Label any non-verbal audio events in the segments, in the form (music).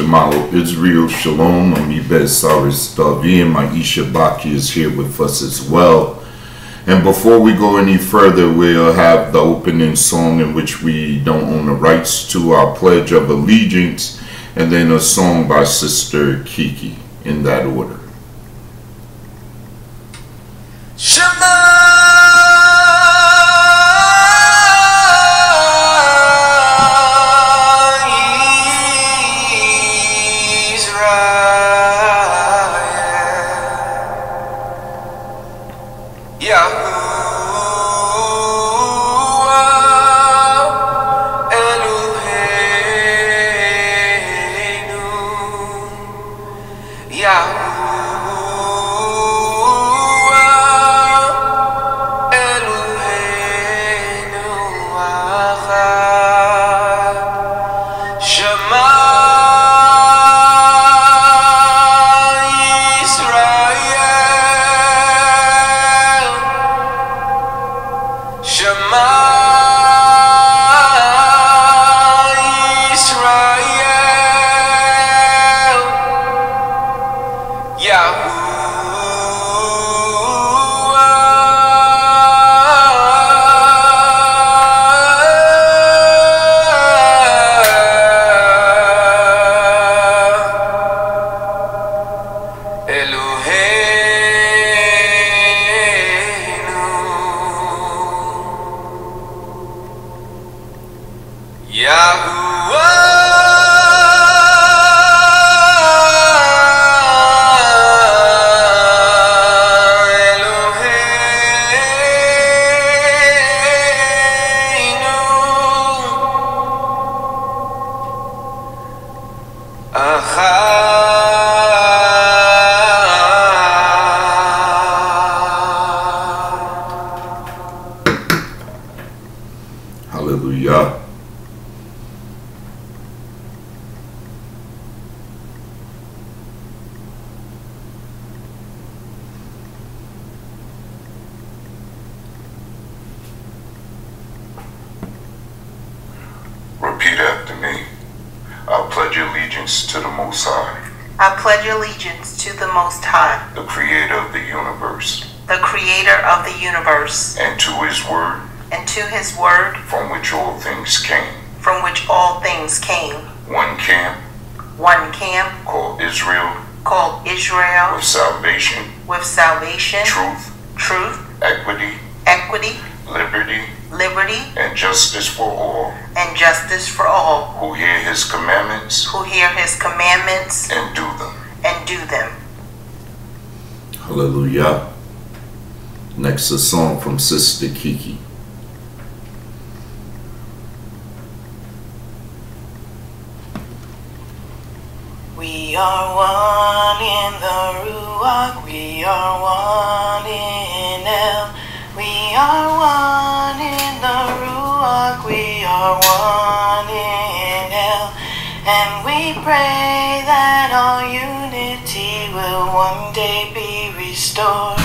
Shema O Israel, Shalom, Amibez Saris and Maisha Baki is here with us as well. And before we go any further, we'll have the opening song in which we don't own the rights to our Pledge of Allegiance, and then a song by Sister Kiki in that order. allegiance to the Most High, the Creator of the universe, the Creator of the universe, and to His Word, and to His Word, from which all things came, from which all things came. One camp, one camp, called Israel, called Israel, with salvation, with salvation, truth, truth, equity, equity, liberty, liberty, and justice for all. And justice for all. Who hear his commandments. Who hear his commandments. And do Hallelujah. Next, a song from Sister Kiki. We are one in the Ruach, we are one in El, we are one in the Ruach, we are one in El, and we pray that our unity will one day be restored,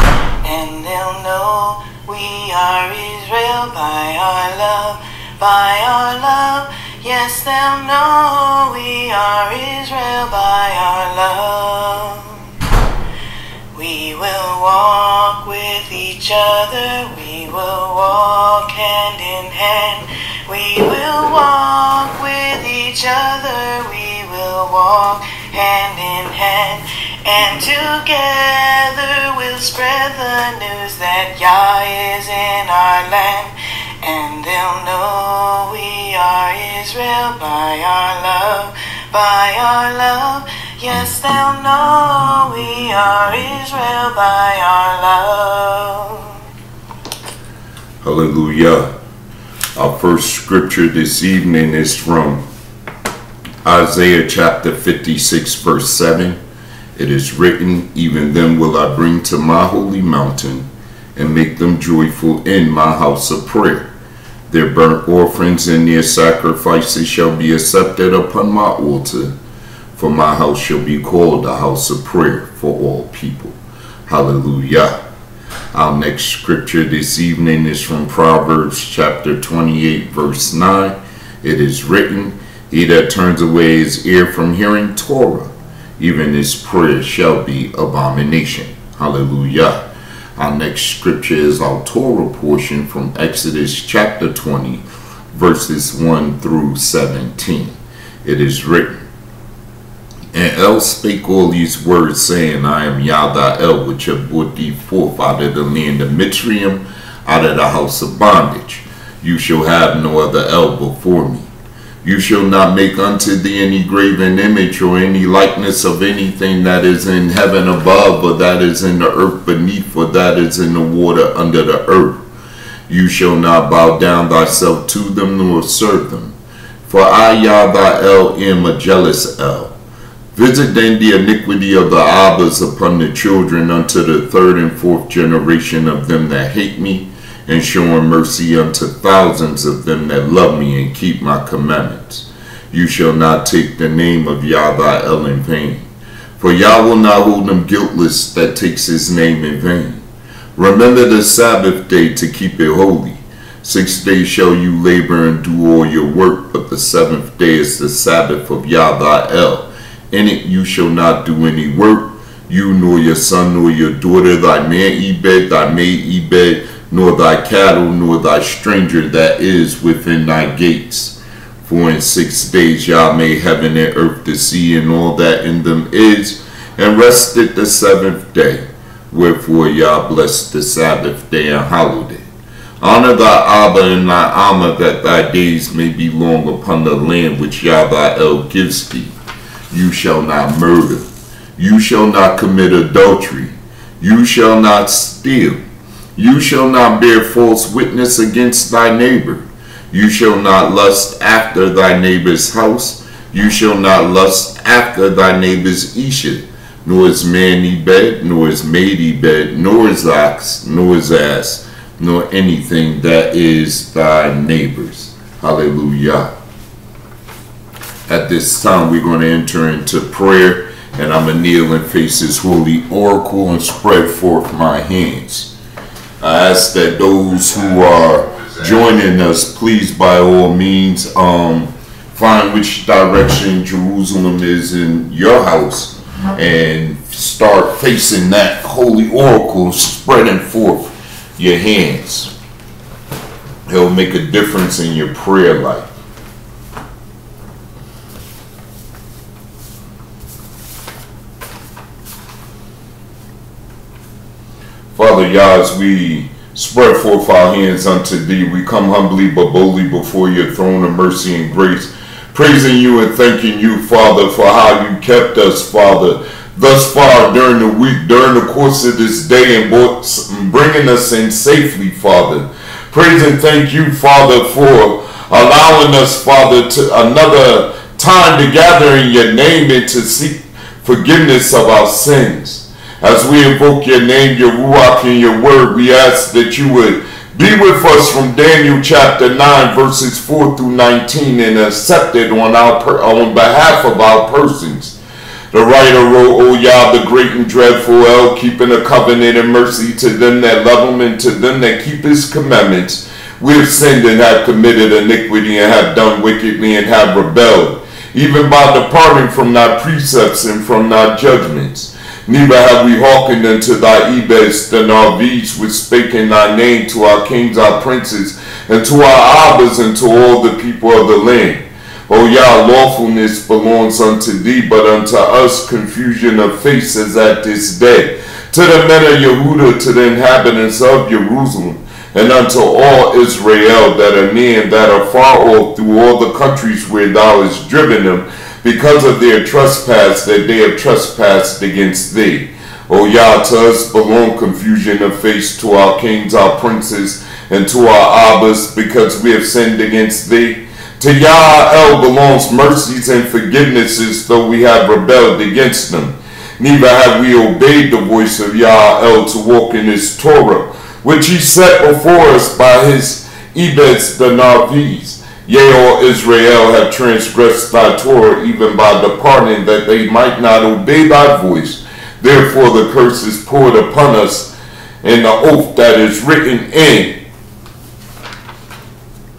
and they'll know we are Israel by our love, by our love. Yes, they'll know we are Israel by our love. We will walk with each other, we will walk hand in hand. We will walk with each other, we will walk hand in hand. And together we'll spread the news that Yah is in our land. And they'll know we are Israel by our love, by our love. Yes, they'll know we are Israel by our love. Hallelujah. Our first scripture this evening is from Isaiah chapter 56, verse 7. It is written, Even them will I bring to my holy mountain, and make them joyful in my house of prayer. Their burnt offerings and their sacrifices shall be accepted upon my altar, for my house shall be called a house of prayer for all people. Hallelujah. Our next scripture this evening is from Proverbs chapter 28, verse 9. It is written, He that turns away his ear from hearing Torah, even his prayer shall be abomination. Hallelujah. Our next scripture is our Torah portion from Exodus chapter 20, verses 1 through 17. It is written, And El spake all these words, saying, I am Yah El, which have brought thee forth out of the land of Mitzrayim, out of the house of bondage. You shall have no other El before me. You shall not make unto thee any graven image or any likeness of anything that is in heaven above, or that is in the earth beneath, or that is in the water under the earth. You shall not bow down thyself to them nor serve them. For I, Yah thy El, am a jealous El. Visit then the iniquity of the Abbas upon the children unto the third and fourth generation of them that hate me, and showing mercy unto thousands of them that love me and keep my commandments. You shall not take the name of Yah thy El in vain, for Yah will not hold him guiltless that takes his name in vain. Remember the Sabbath day to keep it holy. Six days shall you labor and do all your work, but the seventh day is the Sabbath of Yah thy El. In it you shall not do any work, you nor your son nor your daughter, thy man Ebed, thy maid Ebed, nor thy cattle, nor thy stranger that is within thy gates. For in six days Yah made heaven and earth, the sea, and all that in them is, and rested the seventh day. Wherefore Yah blessed the Sabbath day and hallowed it. Honor thy Abba and thy Amma, that thy days may be long upon the land which Yah thy El gives thee. You shall not murder. You shall not commit adultery. You shall not steal. You shall not bear false witness against thy neighbor. You shall not lust after thy neighbor's house. You shall not lust after thy neighbor's Isha nor is man Ebed, nor is maid Ebed, nor is ox, nor is ass, nor anything that is thy neighbor's. Hallelujah. At this time, we're going to enter into prayer, and I'm going to kneel and face his holy oracle and spread forth my hands. I ask that those who are joining us, please, by all means, um, find which direction Jerusalem is in your house and start facing that holy oracle, spreading forth your hands. It'll make a difference in your prayer life. Father as we spread forth our hands unto thee, we come humbly but boldly before your throne of mercy and grace praising you and thanking you, Father, for how you kept us, Father, thus far during the week, during the course of this day, and bringing us in safely, Father. Praise and thank you, Father, for allowing us, Father, to another time to gather in your name and to seek forgiveness of our sins. As we invoke your name, your Ruach, and your word, we ask that you would be with us from Daniel chapter 9, verses 4 through 19, and accepted on our on behalf of our persons. The writer wrote, O Yah, the great and dreadful El, keeping a covenant and mercy to them that love him and to them that keep his commandments. We have sinned and have committed iniquity and have done wickedly and have rebelled, even by departing from thy precepts and from thy judgments. Neither have we hearkened unto thy Ebeds, the Narvis, which spake in thy name to our kings, our princes, and to our Abbas, and to all the people of the land. O Yah, lawfulness belongs unto thee, but unto us confusion of faces at this day. To the men of Yehuda, to the inhabitants of Jerusalem, and unto all Israel that are near and that are far off through all the countries where thou hast driven them, because of their trespass that they have trespassed against thee. O Yah, to us belong confusion of face to our kings, our princes, and to our abbas, because we have sinned against thee. To Yah El belongs mercies and forgivenesses, though we have rebelled against them. Neither have we obeyed the voice of Yah El to walk in his Torah, which he set before us by his Ebeds the Narvis. Yea, all Israel have transgressed thy Torah, even by departing, that they might not obey thy voice. Therefore the curse is poured upon us, and the oath that is written in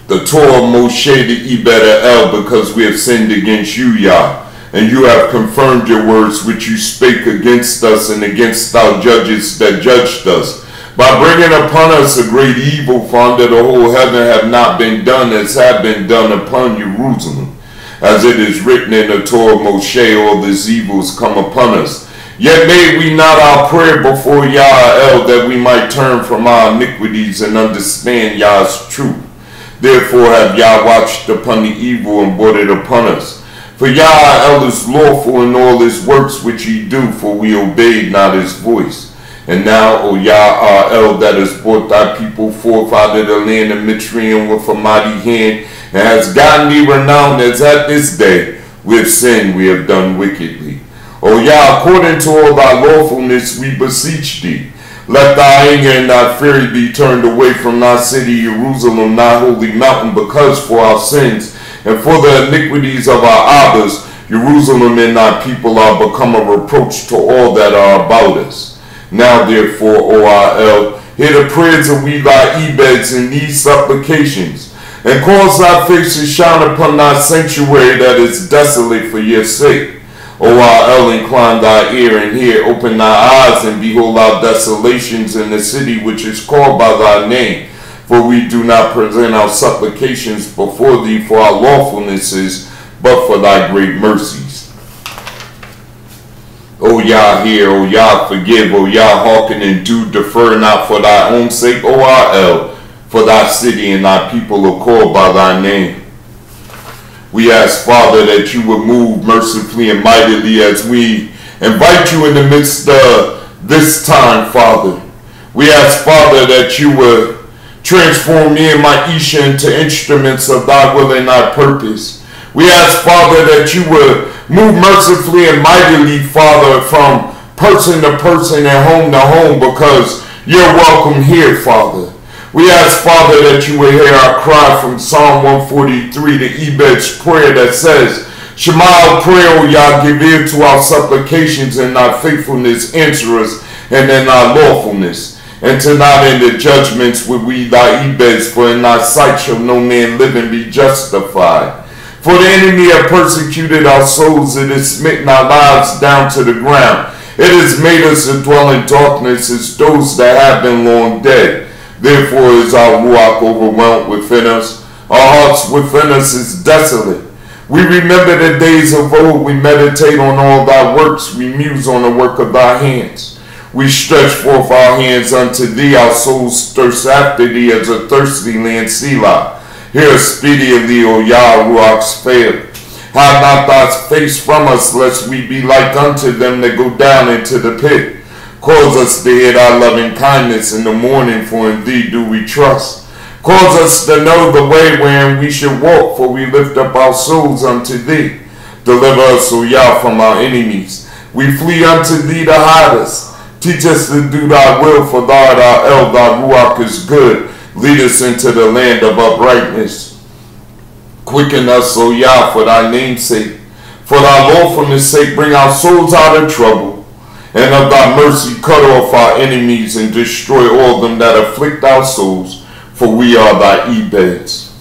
the Torah Moshe Ebed El, because we have sinned against you, Yah. And you have confirmed your words which you spake against us and against our judges that judged us by bringing upon us a great evil, for under the whole heaven have not been done as have been done upon Jerusalem. As it is written in the Torah of Moshe, all these evils come upon us. Yet made we not our prayer before Yah that we might turn from our iniquities and understand Yah's truth. Therefore have Yah watched upon the evil and brought it upon us. For Yah is lawful in all his works which he do, for we obeyed not his voice. And now, O Yah, our El, that has brought thy people forth out of the land of Mitzrayim with a mighty hand, and has gotten thee renowned as at this day have sinned, we have done wickedly. O Yah, according to all thy lawfulness, we beseech thee. Let thy anger and thy fury be turned away from thy city, Jerusalem, thy holy mountain, because for our sins and for the iniquities of our abbas, Jerusalem and thy people are become a reproach to all that are about us. Now therefore, O our El, hear the prayers of we thy ebeds in these supplications, and cause thy face to shine upon thy sanctuary that is desolate for your sake. O our El, incline thy ear and hear, open thy eyes and behold our desolations in the city which is called by thy name. For we do not present our supplications before thee for our lawfulnesses, but for thy great mercies. O Yah, hear, O Yah, forgive, O Yah, hearken and do defer not for thy own sake, O our El, for thy city and thy people are called by thy name. We ask, Father, that you would move mercifully and mightily as we invite you in the midst of this time, Father. We ask, Father, that you would transform me and my Isha into instruments of thy will and thy purpose. We ask, Father, that you would move mercifully and mightily, Father, from person to person and home to home because you're welcome here, Father. We ask, Father, that you will hear our cry from Psalm 143, the Ebed's prayer that says, Shema, pray, O Yah, give ear to our supplications and thy faithfulness answer us and in thy lawfulness. And tonight in the judgments will we thy Ebeds, for in thy sight shall no man living be justified. For the enemy have persecuted our souls, it has smitten our lives down to the ground. It has made us to dwell in darkness as those that have been long dead. Therefore is our ruach overwhelmed within us. Our hearts within us is desolate. We remember the days of old. We meditate on all thy works. We muse on the work of thy hands. We stretch forth our hands unto thee. Our souls thirst after thee as a thirsty land, Selah. Hear speedily, O Yah, Ruach's fail. Hide not thy face from us, lest we be like unto them that go down into the pit. Cause us to hear thy loving kindness in the morning, for in thee do we trust. Cause us to know the way wherein we should walk, for we lift up our souls unto thee. Deliver us, O Yah, from our enemies. We flee unto thee to hide us. Teach us to do thy will, for thou art our El, thy Ruach is good. Lead us into the land of uprightness. Quicken us, O Yah, for thy name's sake. For thy lawfulness' sake, bring our souls out of trouble. And of thy mercy, cut off our enemies and destroy all them that afflict our souls. For we are thy ebeds.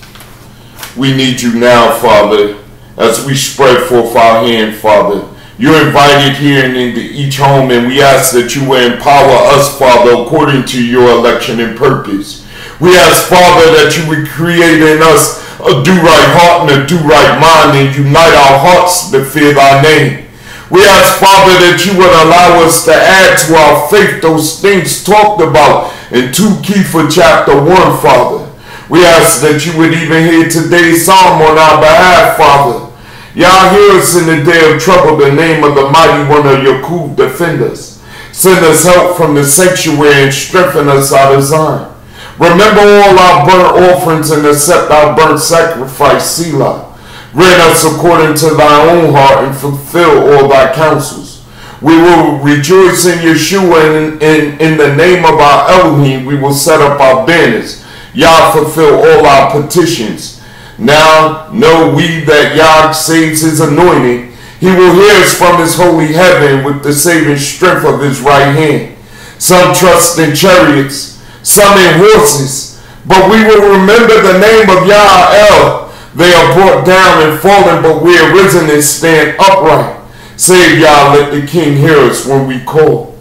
We need you now, Father, as we spread forth our hand, Father. You're invited here and into each home, and we ask that you will empower us, Father, according to your election and purpose. We ask, Father, that you would create in us a do-right heart and a do-right mind and unite our hearts to fear thy name. We ask, Father, that you would allow us to add to our faith those things talked about in 2 Kepha chapter 1, Father. We ask that you would even hear today's psalm on our behalf, Father. Y'all hear us in the day of trouble, the name of the mighty one of Yakub defend us. Send us help from the sanctuary and strengthen us out of Zion. Remember all our burnt offerings and accept our burnt sacrifice, Selah. Grant us according to thy own heart and fulfill all thy counsels. We will rejoice in Yeshua and in, in, the name of our Elohim we will set up our banners. Yah fulfill all our petitions. Now know we that Yah saves his anointing. He will hear us from his holy heaven with the saving strength of his right hand. Some trust in chariots some in horses, But we will remember the name of Yahweh. They are brought down and fallen, but we are risen and stand upright. Save Yah, let the King hear us when we call.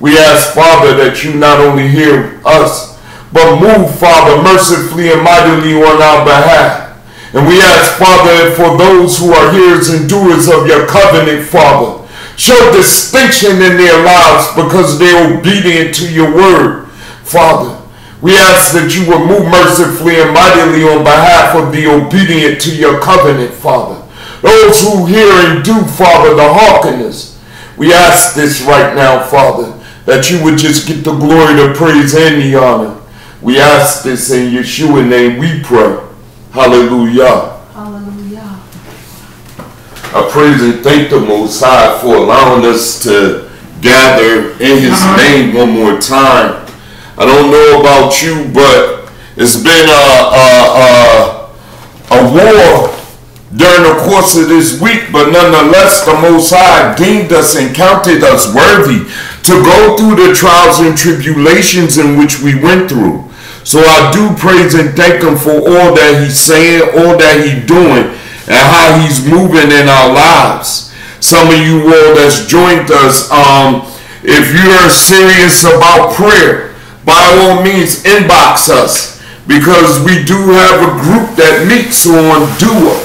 We ask, Father, that you not only hear us, but move, Father, mercifully and mightily on our behalf. And we ask, Father, for those who are hearers and doers of your covenant, Father, show distinction in their lives because they're obedient to your word, Father. We ask that you will move mercifully and mightily on behalf of the obedient to your covenant, Father. Those who hear and do, Father, the hearkeners. We ask this right now, Father, that you would just get the glory, the praise, and the honor. We ask this in Yeshua name we pray. Hallelujah. Hallelujah. I praise and thank the Most High for allowing us to gather in His uh-huh. name one more time. I don't know about you, but it's been a, a, a, a war during the course of this week, but nonetheless, the Most High deemed us and counted us worthy to go through the trials and tribulations in which we went through. So I do praise and thank him for all that he's saying, all that he's doing, and how he's moving in our lives. Some of you all that's joined us, um, if you're serious about prayer, by all means inbox us because we do have a group that meets on Duo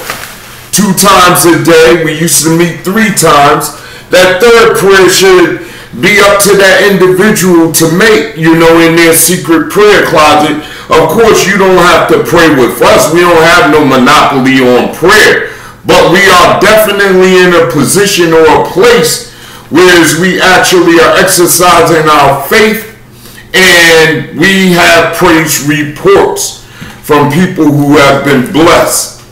two times a day. We used to meet three times. That third prayer should be up to that individual to make, you know, in their secret prayer closet. Of course, you don't have to pray with us. We don't have no monopoly on prayer. But we are definitely in a position or a place where we actually are exercising our faith and we have praise reports from people who have been blessed.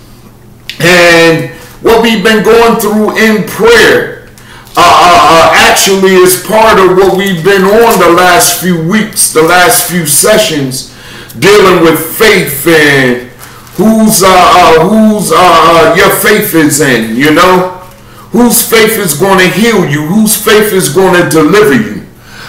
And what we've been going through in prayer uh, uh, uh, actually is part of what we've been on the last few weeks, the last few sessions, dealing with faith and whose uh, uh whose uh, your faith is in. You know, whose faith is going to heal you, whose faith is going to deliver you.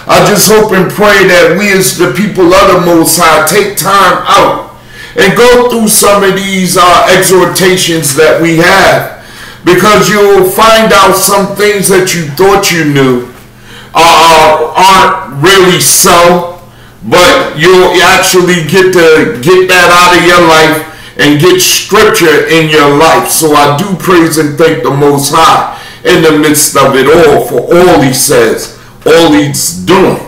I just hope and pray that we, as the people of the Most High, take time out and go through some of these exhortations that we have because you'll find out some things that you thought you knew uh, aren't really so, but you'll actually get to get that out of your life and get scripture in your life. So I do praise and thank the Most High in the midst of it all for all He says, all He's doing.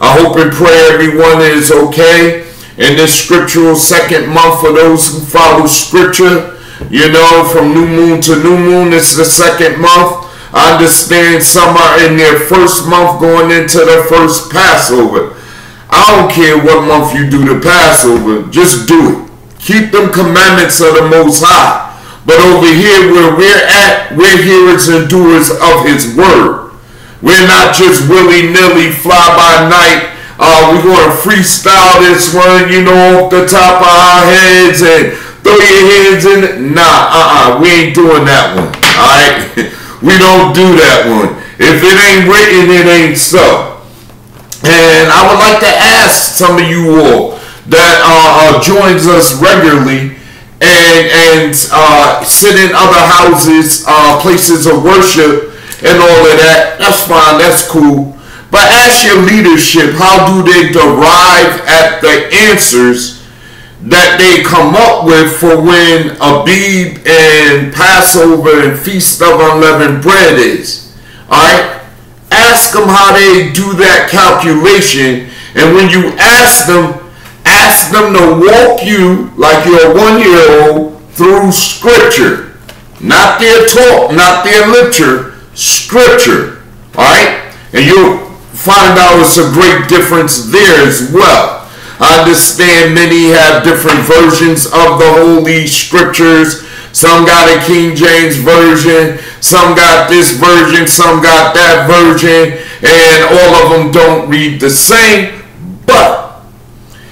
I hope and pray everyone is okay in this scriptural second month for those who follow scripture. You know, from new moon to new moon, it's the second month. I understand some are in their first month going into their first Passover. I don't care what month you do the Passover, just do it. Keep them commandments of the Most High. But over here where we're at, we're hearers and doers of His Word. We're not just willy-nilly fly by night. Uh, we're going to freestyle this one, you know, off the top of our heads and throw your hands in. Nah, uh-uh, we ain't doing that one. Alright? (laughs) we don't do that one. If it ain't written, it ain't so. And I would like to ask some of you all that uh, uh, joins us regularly and and uh, sit in other houses, uh, places of worship, and all of that. That's fine. That's cool. But ask your leadership, how do they derive at the answers that they come up with for when Abib and Passover and Feast of Unleavened Bread is. Alright? Ask them how they do that calculation. And when you ask them, ask them to walk you like you're one year old through scripture. Not their talk, not their literature, scripture. Alright? And you'll find out it's a great difference there as well. I understand many have different versions of the Holy Scriptures. Some got a King James version, some got this version, some got that version, and all of them don't read the same. But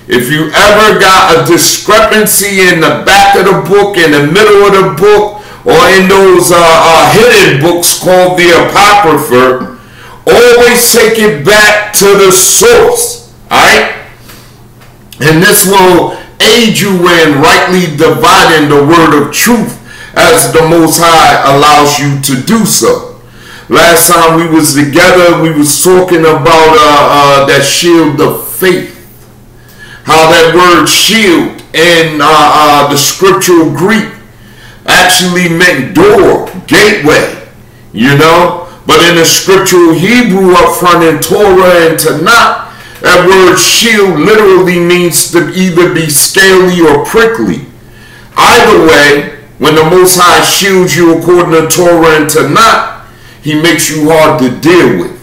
if you ever got a discrepancy in the back of the book, in the middle of the book, or in those uh, uh, hidden books called the Apocrypha, always take it back to the source. Alright? And this will aid you in rightly dividing the word of truth as the Most High allows you to do so. Last time we was together, we was talking about uh, uh, that shield of faith. How that word shield in uh, uh the scriptural Greek actually meant door, gateway, you know. But in the scriptural Hebrew up front in Torah and Tanakh, that word shield literally means to either be scaly or prickly. Either way, when the Most High shields you according to Torah and Tanakh, He makes you hard to deal with.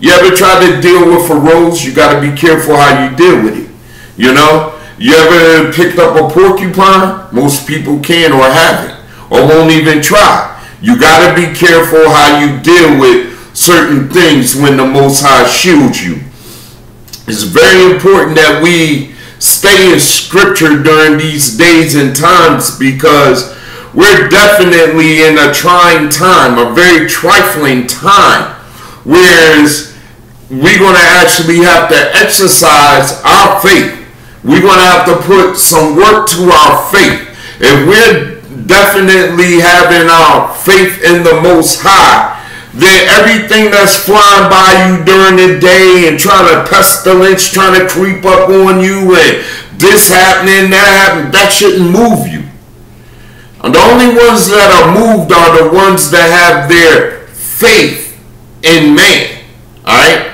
You ever try to deal with a rose? You got to be careful how you deal with it. You know? You ever picked up a porcupine? Most people can or haven't, or won't even try. You got to be careful how you deal with certain things when the Most High shields you. It's very important that we stay in scripture during these days and times because we're definitely in a trying time, a very trifling time, whereas we're going to actually have to exercise our faith. We're going to have to put some work to our faith. If we're definitely having our faith in the Most High, that everything that's flying by you during the day and trying to pestilence, trying to creep up on you and this happening, that happening, that shouldn't move you. And the only ones that are moved are the ones that have their faith in man. Alright?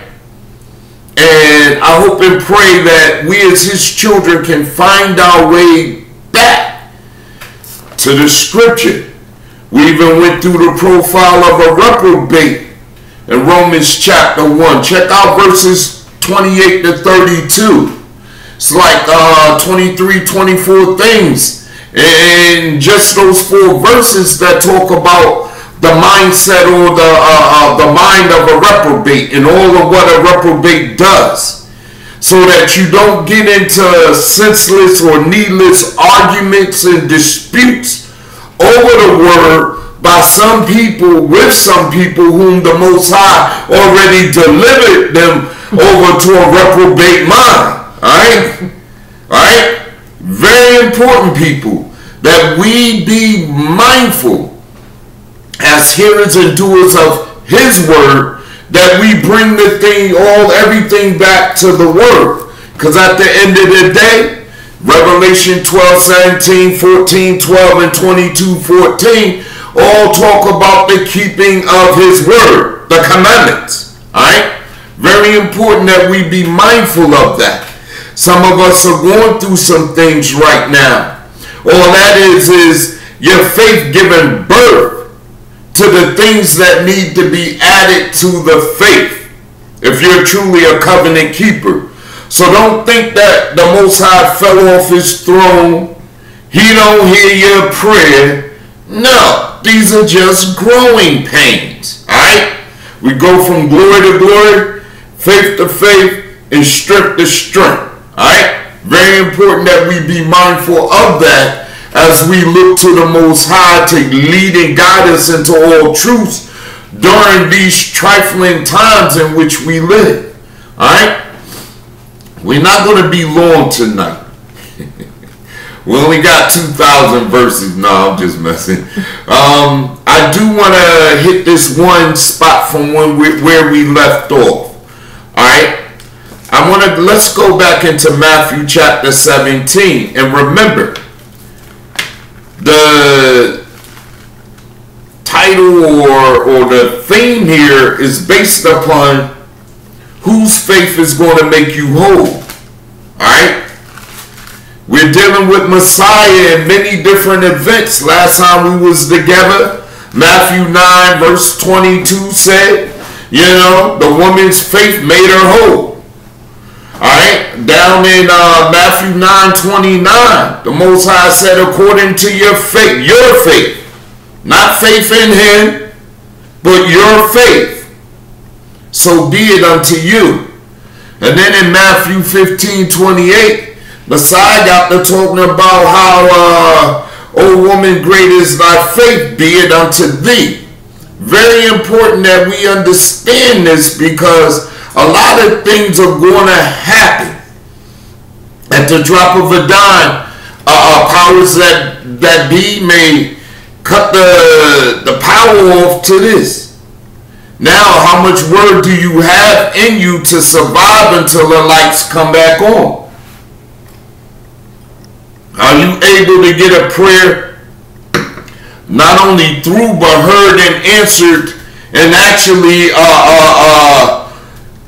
And I hope and pray that we as his children can find our way to the scripture we even went through the profile of a reprobate in Romans chapter 1. Check out verses 28 to 32. It's like uh, 23, 24 things. And just those four verses that talk about the mindset or the, uh, uh, the mind of a reprobate and all of what a reprobate does. So that you don't get into senseless or needless arguments and disputes over the word by some people with some people whom the Most High already delivered them over to a reprobate mind. Alright? Alright? Very important people that we be mindful as hearers and doers of his word that we bring the thing all everything back to the word because at the end of the day Revelation 12, 17, 14, 12, and 22, 14 all talk about the keeping of his word, the commandments. Alright? Very important that we be mindful of that. Some of us are going through some things right now. All that is is your faith giving birth to the things that need to be added to the faith. If you're truly a covenant keeper. So don't think that the Most High fell off his throne. He don't hear your prayer. No, these are just growing pains. Alright? We go from glory to glory, faith to faith, and strength to strength. Alright? Very important that we be mindful of that as we look to the Most High to lead and guide us into all truth during these trifling times in which we live. Alright? We're not going to be long tonight. (laughs) we only got 2,000 verses. No, I'm just messing. Um, I do want to hit this one spot from when we, where we left off. All right. I want to let's go back into Matthew chapter 17 and remember the title or or the theme here is based upon whose faith is going to make you whole. Alright? We're dealing with Messiah in many different events. Last time we was together, Matthew 9 verse 22 said, you know, the woman's faith made her whole. Alright? Down in uh, Matthew 9 29, the Most High said, according to your faith, your faith, not faith in Him, but your faith so be it unto you. And then in Matthew 15, 28, Messiah got to talking about how, uh, O woman, great is thy faith, be it unto thee. Very important that we understand this because a lot of things are going to happen. At the drop of a dime, uh, uh, powers that that be may cut the the power off to this. Now, how much word do you have in you to survive until the lights come back on? Are you able to get a prayer not only through but heard and answered and actually uh, uh, uh,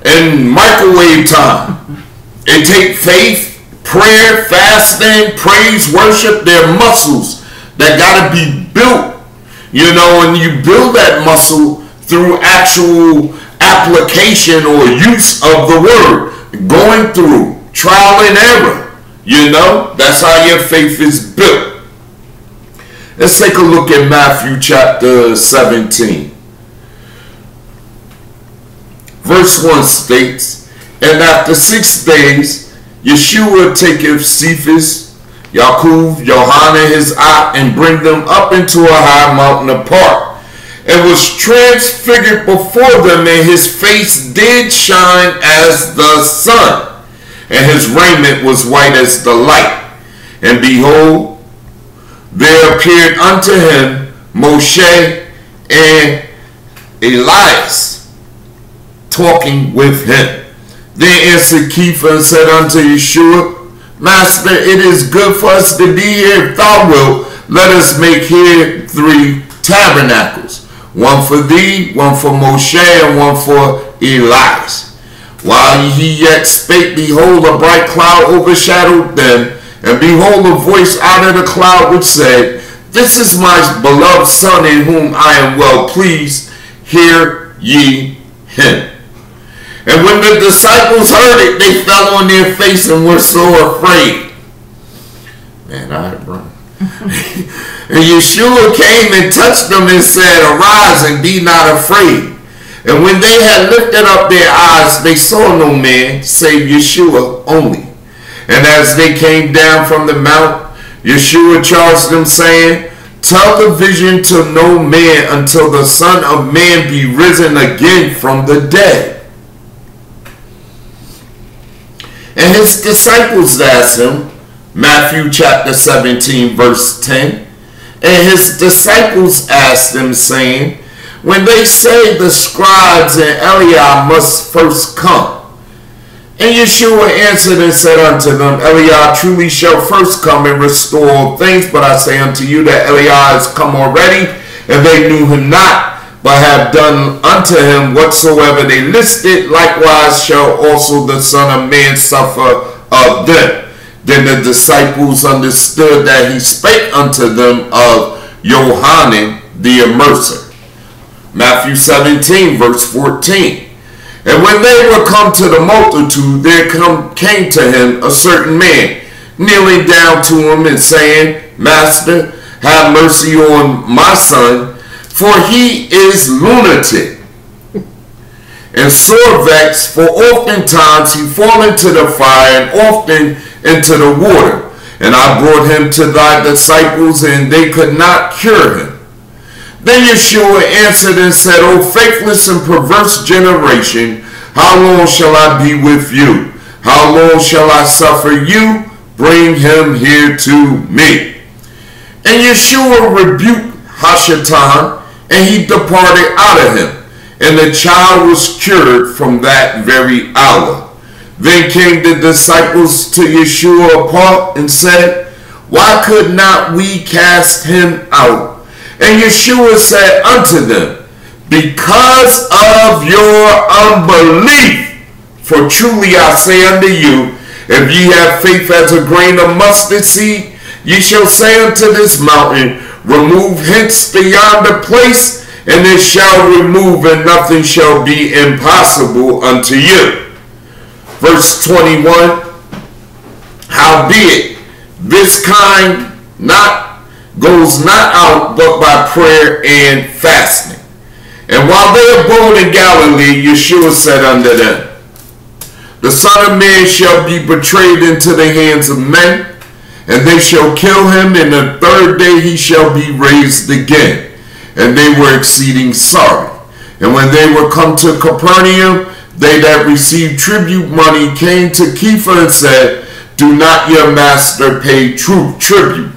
in microwave time? It take faith, prayer, fasting, praise, worship. They're muscles that got to be built. You know, and you build that muscle through actual application or use of the word, going through trial and error. You know, that's how your faith is built. Let's take a look at Matthew chapter 17. Verse 1 states, And after six days, Yeshua taketh Cephas, Yaakov, Johanna his eye, and bring them up into a high mountain apart, and was transfigured before them, and his face did shine as the sun and his raiment was white as the light. And behold, there appeared unto him Moshe and Elias talking with him. Then answered Kepha and said unto Yeshua, Master, it is good for us to be here. If thou wilt, let us make here three tabernacles. One for thee, one for Moshe, and one for Elias. While he yet spake, behold, a bright cloud overshadowed them, and behold, a voice out of the cloud which said, This is my beloved Son, in whom I am well pleased. Hear ye him. And when the disciples heard it, they fell on their face and were so afraid. Man, I run. (laughs) and Yeshua came and touched them and said, Arise and be not afraid. And when they had lifted up their eyes, they saw no man save Yeshua only. And as they came down from the mount, Yeshua charged them, saying, Tell the vision to no man until the Son of Man be risen again from the dead. And his disciples asked him, Matthew chapter 17, verse 10. And his disciples asked him, saying, when they say the scribes and Eliab must first come. And Yeshua answered and said unto them, Eliab truly shall first come and restore all things, but I say unto you that Eliab is come already, and they knew him not, but have done unto him whatsoever they listed, likewise shall also the Son of Man suffer of them. Then the disciples understood that he spake unto them of Johanan the Immerser. Matthew 17, verse 14. And when they were come to the multitude, there come, came to him a certain man, kneeling down to him and saying, Master, have mercy on my son, for he is lunatic and sore vexed, for oftentimes he fall into the fire and often into the water. And I brought him to thy disciples, and they could not cure him. Then Yeshua answered and said, O faithless and perverse generation, how long shall I be with you? How long shall I suffer you? Bring him here to me. And Yeshua rebuked Hashatan, and he departed out of him. And the child was cured from that very hour. Then came the disciples to Yeshua apart and said, Why could not we cast him out? And Yeshua said unto them, Because of your unbelief, for truly I say unto you, if ye have faith as a grain of mustard seed, ye shall say unto this mountain, Remove hence beyond yonder place, and it shall remove, and nothing shall be impossible unto you. Verse 21 Howbeit, this kind not goes not out but by prayer and fasting. And while they abode in Galilee, Yeshua said unto them, The Son of Man shall be betrayed into the hands of men, and they shall kill him, and the third day he shall be raised again. And they were exceeding sorry. And when they were come to Capernaum, they that received tribute money came to Kepha and said, do not your master pay true tribute?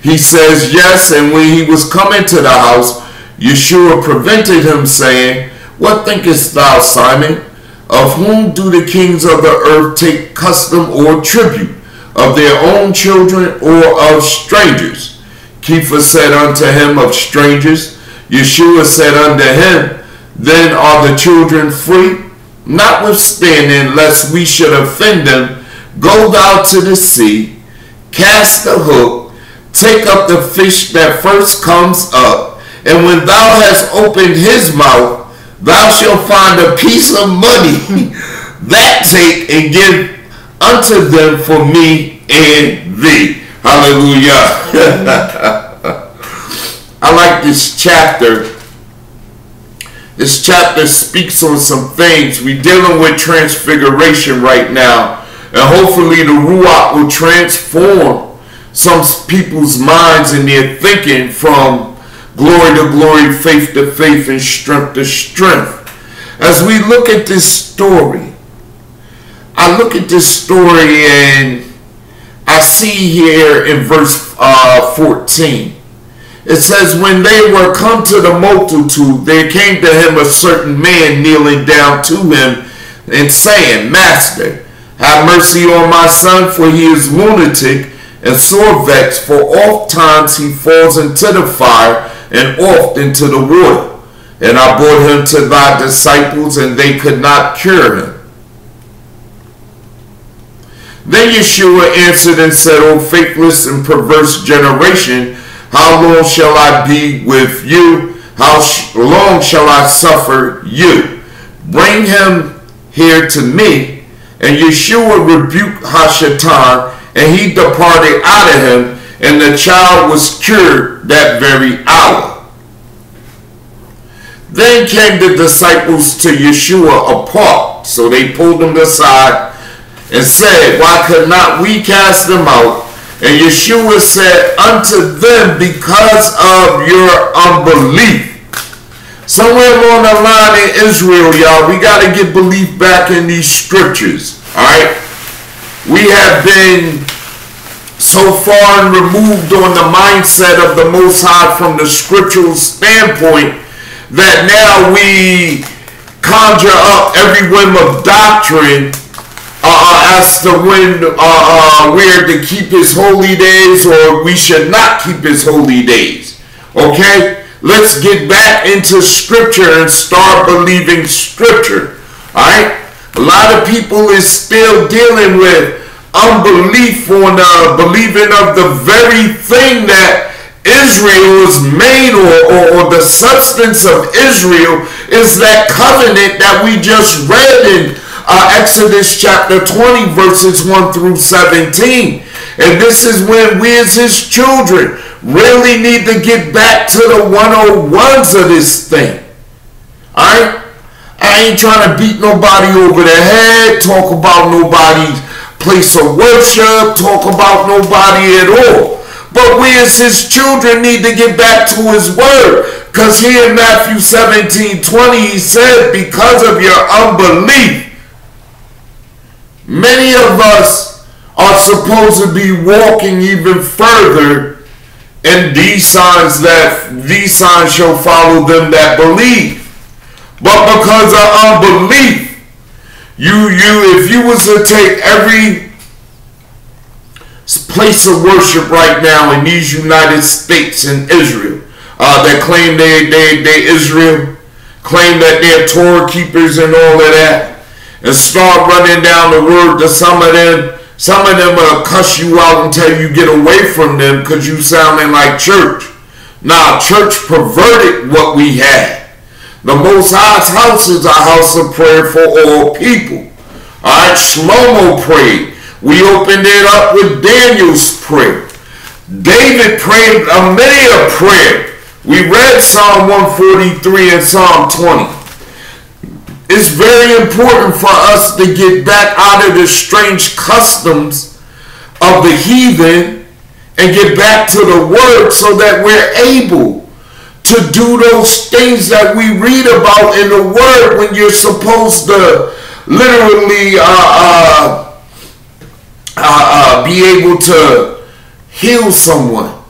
He says, Yes, and when he was coming to the house, Yeshua prevented him, saying, What thinkest thou, Simon? Of whom do the kings of the earth take custom or tribute? Of their own children or of strangers? Kepha said unto him, Of strangers. Yeshua said unto him, Then are the children free? Notwithstanding, lest we should offend them, go thou to the sea, cast the hook, take up the fish that first comes up, and when thou hast opened his mouth, thou shalt find a piece of money. (laughs) that take and give unto them for me and thee. Hallelujah. (laughs) I like this chapter this chapter speaks on some things. We're dealing with transfiguration right now. And hopefully the Ruach will transform some people's minds and their thinking from glory to glory, faith to faith, and strength to strength. As we look at this story, I look at this story and I see here in verse uh, 14 it says, When they were come to the multitude, there came to him a certain man kneeling down to him and saying, Master, have mercy on my son, for he is lunatic and sore vexed, for oft times he falls into the fire and oft into the water. And I brought him to thy disciples, and they could not cure him. Then Yeshua answered and said, O faithless and perverse generation, how long shall I be with you? How long shall I suffer you? Bring him here to me. And Yeshua rebuked Hashatan, and he departed out of him, and the child was cured that very hour. Then came the disciples to Yeshua apart. So they pulled him aside and said, Why could not we cast them out? And Yeshua said unto them, because of your unbelief. Somewhere along the line in Israel, y'all, we got to get belief back in these scriptures. All right? We have been so far and removed on the mindset of the Most High from the scriptural standpoint that now we conjure up every whim of doctrine uh, as to when uh, uh, to keep his holy days or we should not keep his holy days. Okay? Let's get back into scripture and start believing scripture. Alright? A lot of people is still dealing with unbelief on uh, believing of the very thing that Israel is made or, or, or, the substance of Israel is that covenant that we just read in uh, Exodus chapter 20, verses 1 through 17. And this is when we as his children really need to get back to the 101s of this thing. Alright? I ain't trying to beat nobody over the head, talk about nobody's place of worship, talk about nobody at all. But we as his children need to get back to his word. Because here in Matthew 17, 20, he said, because of your unbelief, Many of us are supposed to be walking even further and these signs that these signs shall follow them that believe. But because of unbelief, you you if you was to take every place of worship right now in these United States and Israel uh, that claim they they they Israel, claim that they're Torah keepers and all of that and start running down the word to some of them. Some of them will cuss you out until you get away from them because you sounding like church. Now, church perverted what we had. The Most High's house is a house of prayer for all people. All right, Shlomo prayed. We opened it up with Daniel's prayer. David prayed a a prayer. We read Psalm 143 and Psalm 20 it's very important for us to get back out of the strange customs of the heathen and get back to the word so that we're able to do those things that we read about in the word when you're supposed to literally uh, uh, uh, be able to heal someone.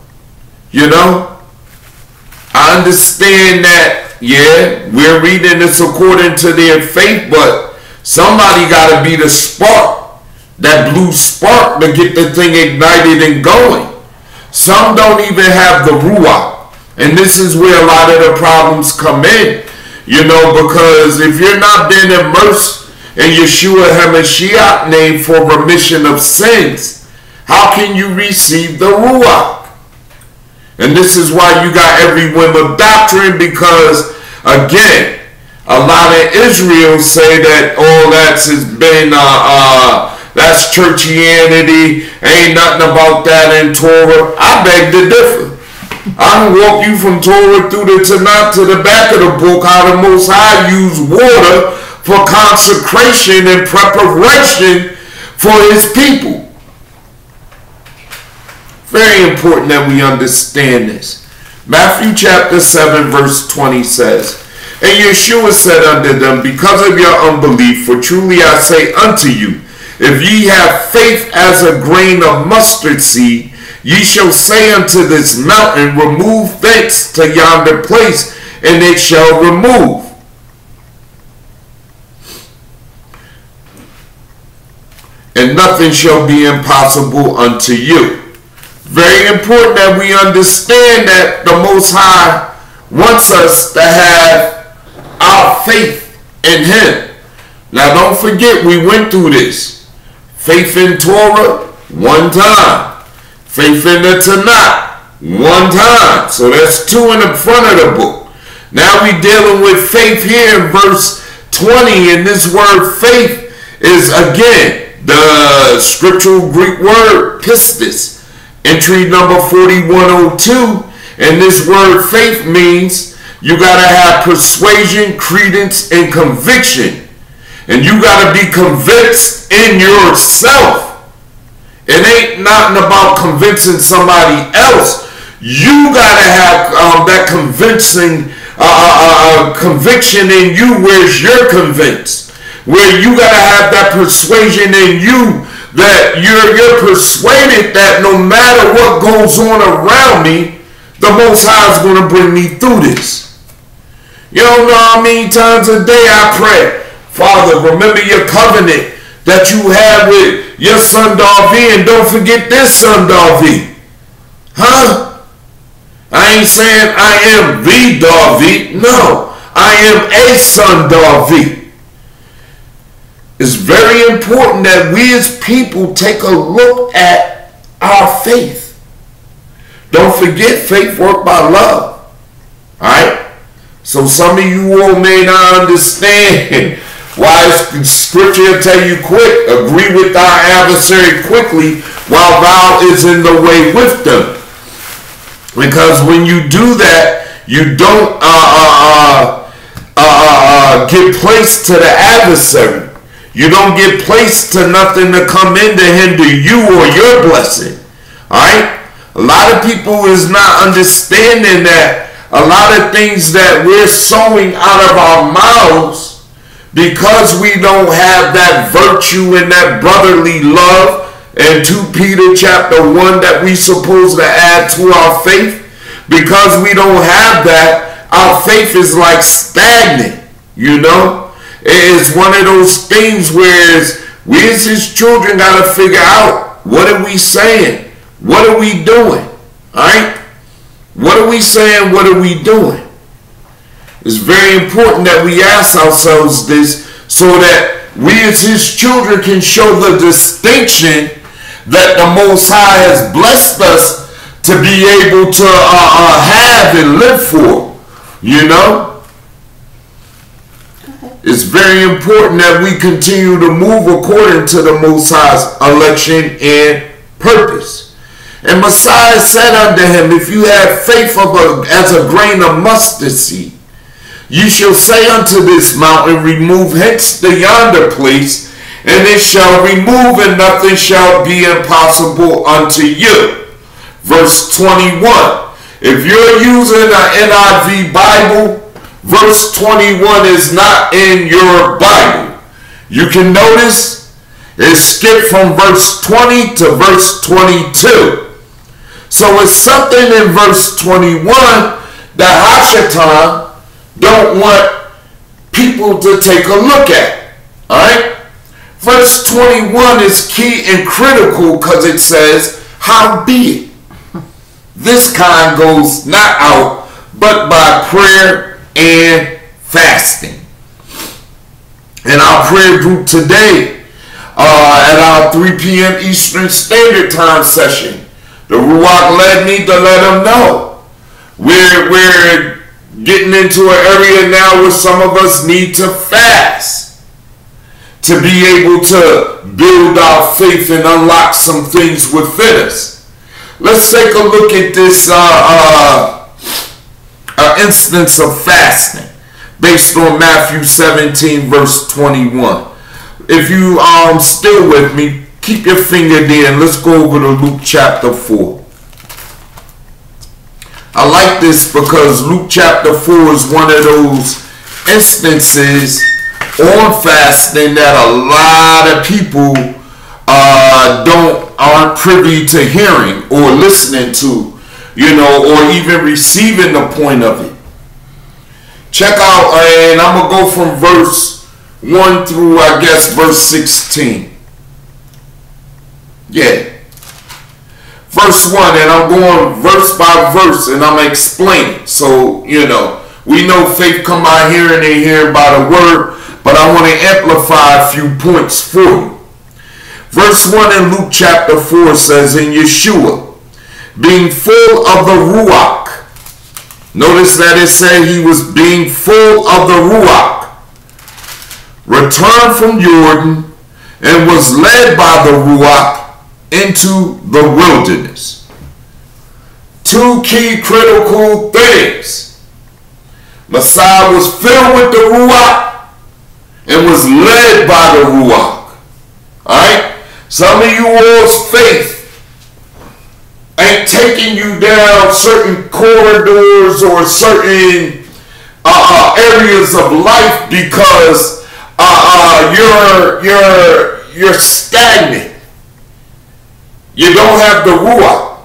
You know? I understand that, yeah, we're reading this according to their faith, but somebody got to be the spark, that blue spark to get the thing ignited and going. Some don't even have the ruach. And this is where a lot of the problems come in. You know, because if you're not being immersed in Yeshua HaMashiach name for remission of sins, how can you receive the Ruach? And this is why you got every of doctrine because, again, a lot of Israel say that, oh, that's has been, uh, uh, that's churchianity, ain't nothing about that in Torah. I beg to differ. I can walk you from Torah through the Tanakh to the back of the book how the Most High used water for consecration and preparation for His people. Very important that we understand this. Matthew chapter 7 verse 20 says, And Yeshua said unto them, Because of your unbelief, for truly I say unto you, if ye have faith as a grain of mustard seed, Ye shall say unto this mountain, Remove thence to yonder place, and it shall remove. And nothing shall be impossible unto you. Very important that we understand that the Most High wants us to have our faith in Him. Now don't forget, we went through this. Faith in Torah, one time. Faith in the Tanakh, one time. So that's two in the front of the book. Now we dealing with faith here in verse 20, and this word faith is again the scriptural Greek word pistis, entry number 4102. And this word faith means you got to have persuasion, credence, and conviction. And you got to be convinced in yourself it ain't nothing about convincing somebody else. You gotta have um, that convincing uh, uh, uh, uh, conviction in you where you're convinced. Where you gotta have that persuasion in you that you're you're persuaded that no matter what goes on around me, the Most High is gonna bring me through this. You don't know how many times a day I pray, Father, remember your covenant that you have with your son Dawvi, and don't forget this son Dawvi. Huh? I ain't saying I am the Dawvi. No, I am a son Dawvi. It's very important that we as people take a look at our faith. Don't forget, faith work by love. Alright? So some of you all may not understand (laughs) Why scripture tell you quick, agree with thy adversary quickly while thou is in the way with them. Because when you do that, you don't uh, uh, uh, uh, give place to the adversary. You don't give place to nothing to come in to hinder you or your blessing. Alright? A lot of people is not understanding that a lot of things that we're sowing out of our mouths because we don't have that virtue and that brotherly love and 2 Peter chapter 1 that we supposed to add to our faith because we don't have that our faith is like stagnant you know it's one of those things where we as his children got to figure out what are we saying what are we doing all right what are we saying what are we doing it's very important that we ask ourselves this so that we as his children can show the distinction that the Most High has blessed us to be able to uh, uh, have and live for. You know? It's very important that we continue to move according to the Most High's election and purpose. And Messiah said unto him, If you have faith of a, as a grain of mustard seed, you shall say unto this mountain, Remove hence to yonder place, and it shall remove, and nothing shall be impossible unto you. Verse 21. If you're using an NIV Bible, verse 21 is not in your Bible. You can notice It skipped from verse 20 to verse 22. So it's something in verse 21 that Hashatan don't want people to take a look at. Alright? Verse 21 is key and critical because it says, How be it? This kind goes not out but by prayer and fasting. And our prayer group today, uh, at our 3 p.m. Eastern Standard Time session, the Ruach led me to let them know. We're, we're getting into an area now where some of us need to fast to be able to build our faith and unlock some things within us. Let's take a look at this uh, uh, uh, instance of fasting based on Matthew 17, verse 21. If you um still with me, keep your finger there and let's go over to Luke chapter 4. I like this because Luke chapter 4 is one of those instances on fasting that a lot of people uh, don't aren't privy to hearing or listening to, you know, or even receiving the point of it. Check out, and I'm gonna go from verse one through I guess verse sixteen. Yeah. Verse 1, and I'm going verse by verse, and I'm explaining. So, you know, we know faith come by hearing and hearing by the word, but I want to amplify a few points for you. Verse 1 in Luke chapter 4 says, In Yeshua, being full of the Ruach. Notice that it said he was being full of the Ruach. Returned from Jordan and was led by the Ruach into the wilderness. Two key critical things. Messiah was filled with the Ruach and was led by the Ruach. Alright? Some of you all's faith ain't taking you down certain corridors or certain uh, uh, areas of life because uh, uh, you're you're you're stagnant. You don't have the ruach.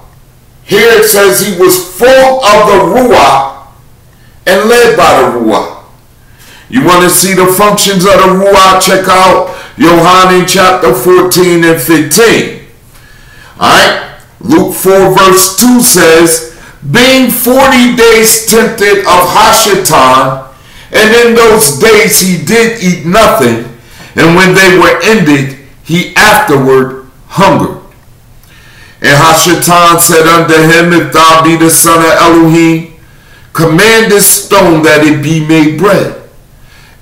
Here it says he was full of the ruach and led by the ruach. You want to see the functions of the ruach? Check out Yohanan chapter 14 and 15. Alright? Luke 4 verse 2 says, Being 40 days tempted of Hashatan, and in those days he did eat nothing, and when they were ended, he afterward hungered. And Hashatan said unto him, If thou be the son of Elohim, command this stone that it be made bread.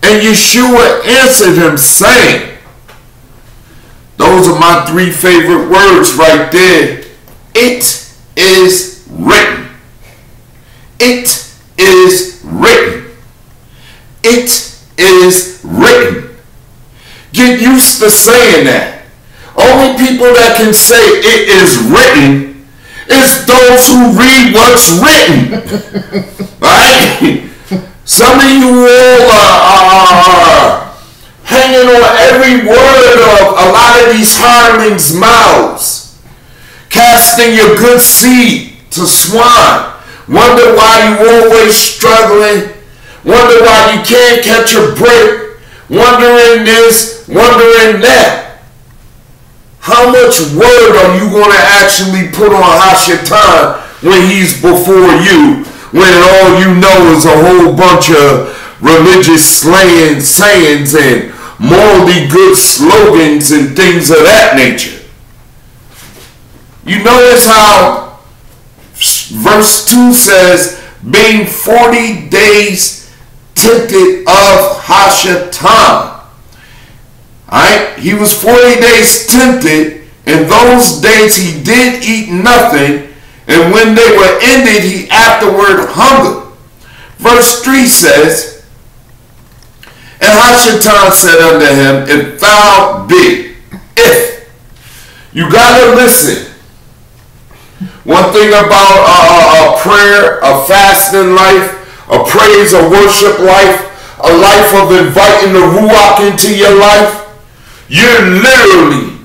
And Yeshua answered him, saying, those are my three favorite words right there. It is written. It is written. It is written. Get used to saying that. Only people that can say it is written is those who read what's written. (laughs) right? Some of you all are, are hanging on every word of a lot of these hirelings' mouths, casting your good seed to swine. Wonder why you always struggling. Wonder why you can't catch a break. Wondering this, wondering that. How much word are you going to actually put on Hashatan when he's before you? When all you know is a whole bunch of religious slaying sayings and morally good slogans and things of that nature. You notice how verse 2 says, being 40 days tempted of Hashatan. Alright? He was 40 days tempted. In those days he did eat nothing. And when they were ended, he afterward hungered. Verse 3 says, and Hashatan said unto him, If thou be, if, you gotta listen. One thing about a, a, a prayer, a fasting life, a praise, a worship life, a life of inviting the Ruach into your life, You're literally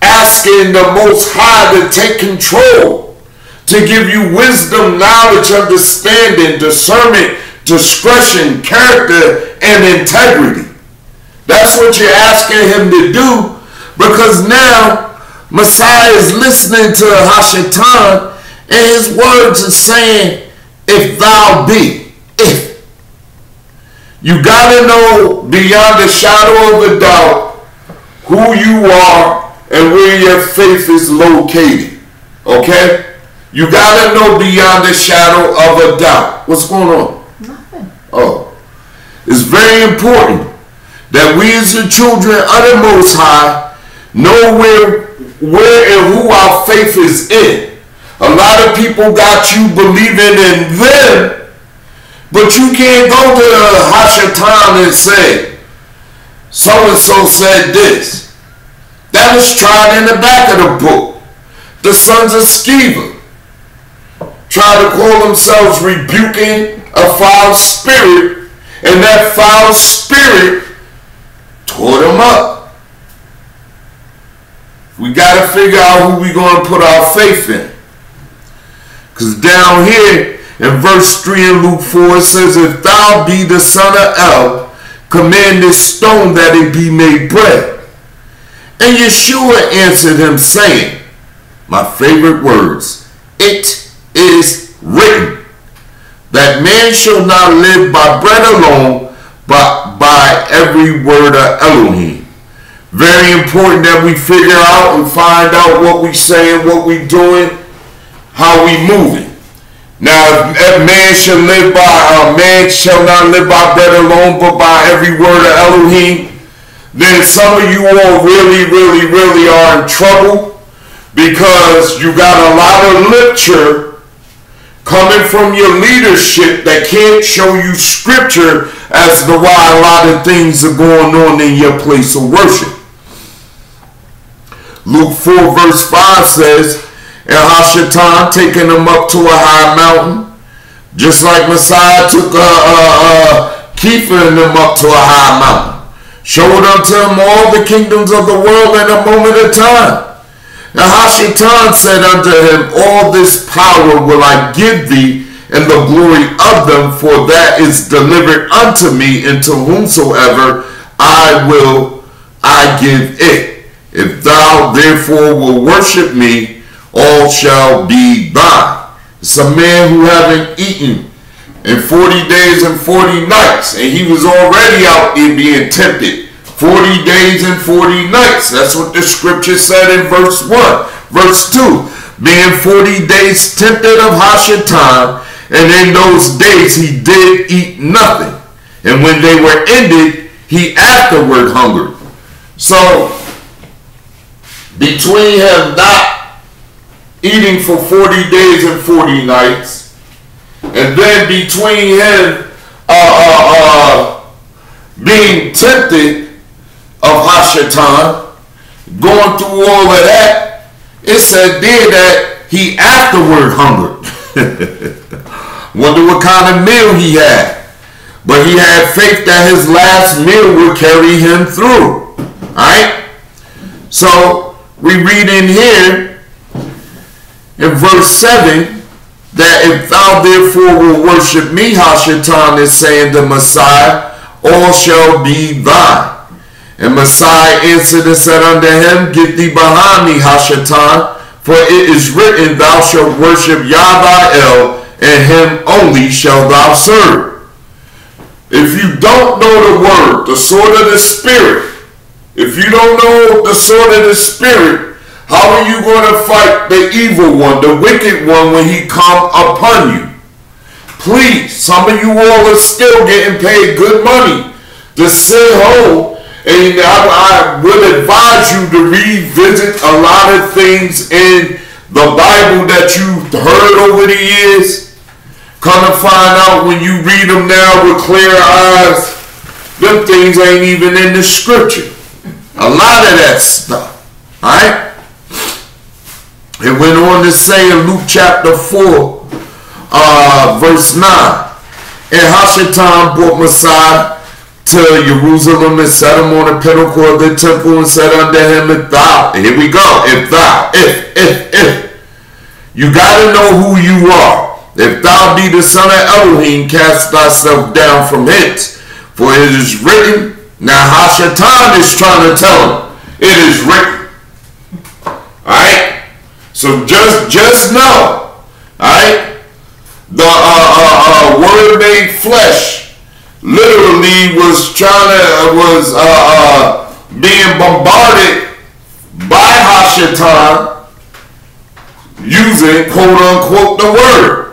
asking the Most High to take control, to give you wisdom, knowledge, understanding, discernment, discretion, character, and integrity. That's what you're asking him to do because now Messiah is listening to Hashatan and his words are saying, if thou be, if. You got to know beyond a shadow of a doubt who you are and where your faith is located. Okay? You got to know beyond a shadow of a doubt. What's going on? Nothing. Oh. It's very important that we as the children of the Most High know where, where and who our faith is in. A lot of people got you believing in them but you can't go to Hashatan and say, so and so said this. That was tried in the back of the book. The sons of Sceva try to call themselves rebuking a foul spirit, and that foul spirit tore them up. We got to figure out who we're going to put our faith in. Because down here, in verse 3 in Luke 4, it says, If thou be the son of El, command this stone that it be made bread. And Yeshua answered him, saying, My favorite words, It is written that man shall not live by bread alone, but by every word of Elohim. Very important that we figure out and find out what we saying, what we doing, how we moving. Now, if man shall live by, uh, man shall not live by bread alone, but by every word of Elohim, then some of you all really, really, really are in trouble because you got a lot of literature coming from your leadership that can't show you scripture as to why a lot of things are going on in your place of worship. Luke 4 verse 5 says, and Hashatan taking them up to a high mountain, just like Messiah took uh, uh, uh, Kepha and them up to a high mountain. Showed unto him all the kingdoms of the world in a moment of time. And Hashatan said unto him, All this power will I give thee, and the glory of them, for that is delivered unto me, and to whomsoever I will I give it. If thou therefore will worship me, all shall be thine. It's a man who haven't eaten in 40 days and 40 nights, and he was already out there being tempted. 40 days and 40 nights. That's what the scripture said in verse 1. Verse 2. Being 40 days tempted of Hashatan, and in those days he did eat nothing. And when they were ended, he afterward hungered. So, between him not eating for 40 days and 40 nights. And then between him uh, uh, uh, being tempted of Hashatan, going through all of that, it said there that he afterward hungered. (laughs) Wonder what kind of meal he had. But he had faith that his last meal would carry him through. Alright? So we read in here in verse 7 that if thou therefore will worship me, Hashatan is saying to Messiah, all shall be thine. And Messiah answered and said unto him, Get thee behind me, Hashatan, for it is written, Thou shalt worship Yahweh and him only shalt thou serve. If you don't know the word, the sword of the Spirit, if you don't know the sword of the Spirit, how are you going to fight the evil one, the wicked one, when he come upon you? Please, some of you all are still getting paid good money to sit home. And I, I would advise you to revisit a lot of things in the Bible that you've heard over the years. Come to find out when you read them now with clear eyes, them things ain't even in the scripture. A lot of that stuff. Alright? It went on to say in Luke chapter 4, uh, verse 9, and Hashatan brought Messiah to Jerusalem and set him on a pinnacle of the temple and said unto him, If thou, here we go, if thou, if, if, if, you gotta know who you are. If thou be the son of Elohim, cast thyself down from hence. For it is written, now Hashatan is trying to tell him, it is written. Alright? So just just know, alright? The uh, uh, uh, word made flesh literally was trying to was uh, uh, being bombarded by Hashatan using quote unquote the word.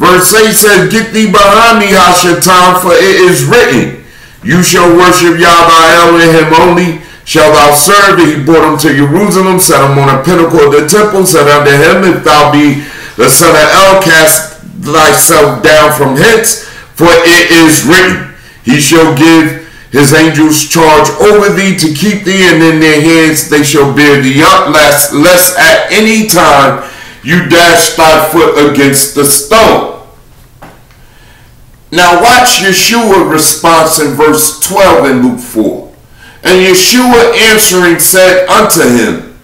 Verse 8 says, Get thee behind me, Hashatan, for it is written, You shall worship Yahweh Elohim only, shall thou serve. And he brought him to Jerusalem, set him on a pinnacle of the temple, said unto him, If thou be the son of El, cast thyself down from hence, for it is written, He shall give his angels charge over thee to keep thee, and in their hands they shall bear thee up, lest, lest at any time you dash thy foot against the stone. Now watch Yeshua's response in verse 12 in Luke 4. And Yeshua answering said unto him,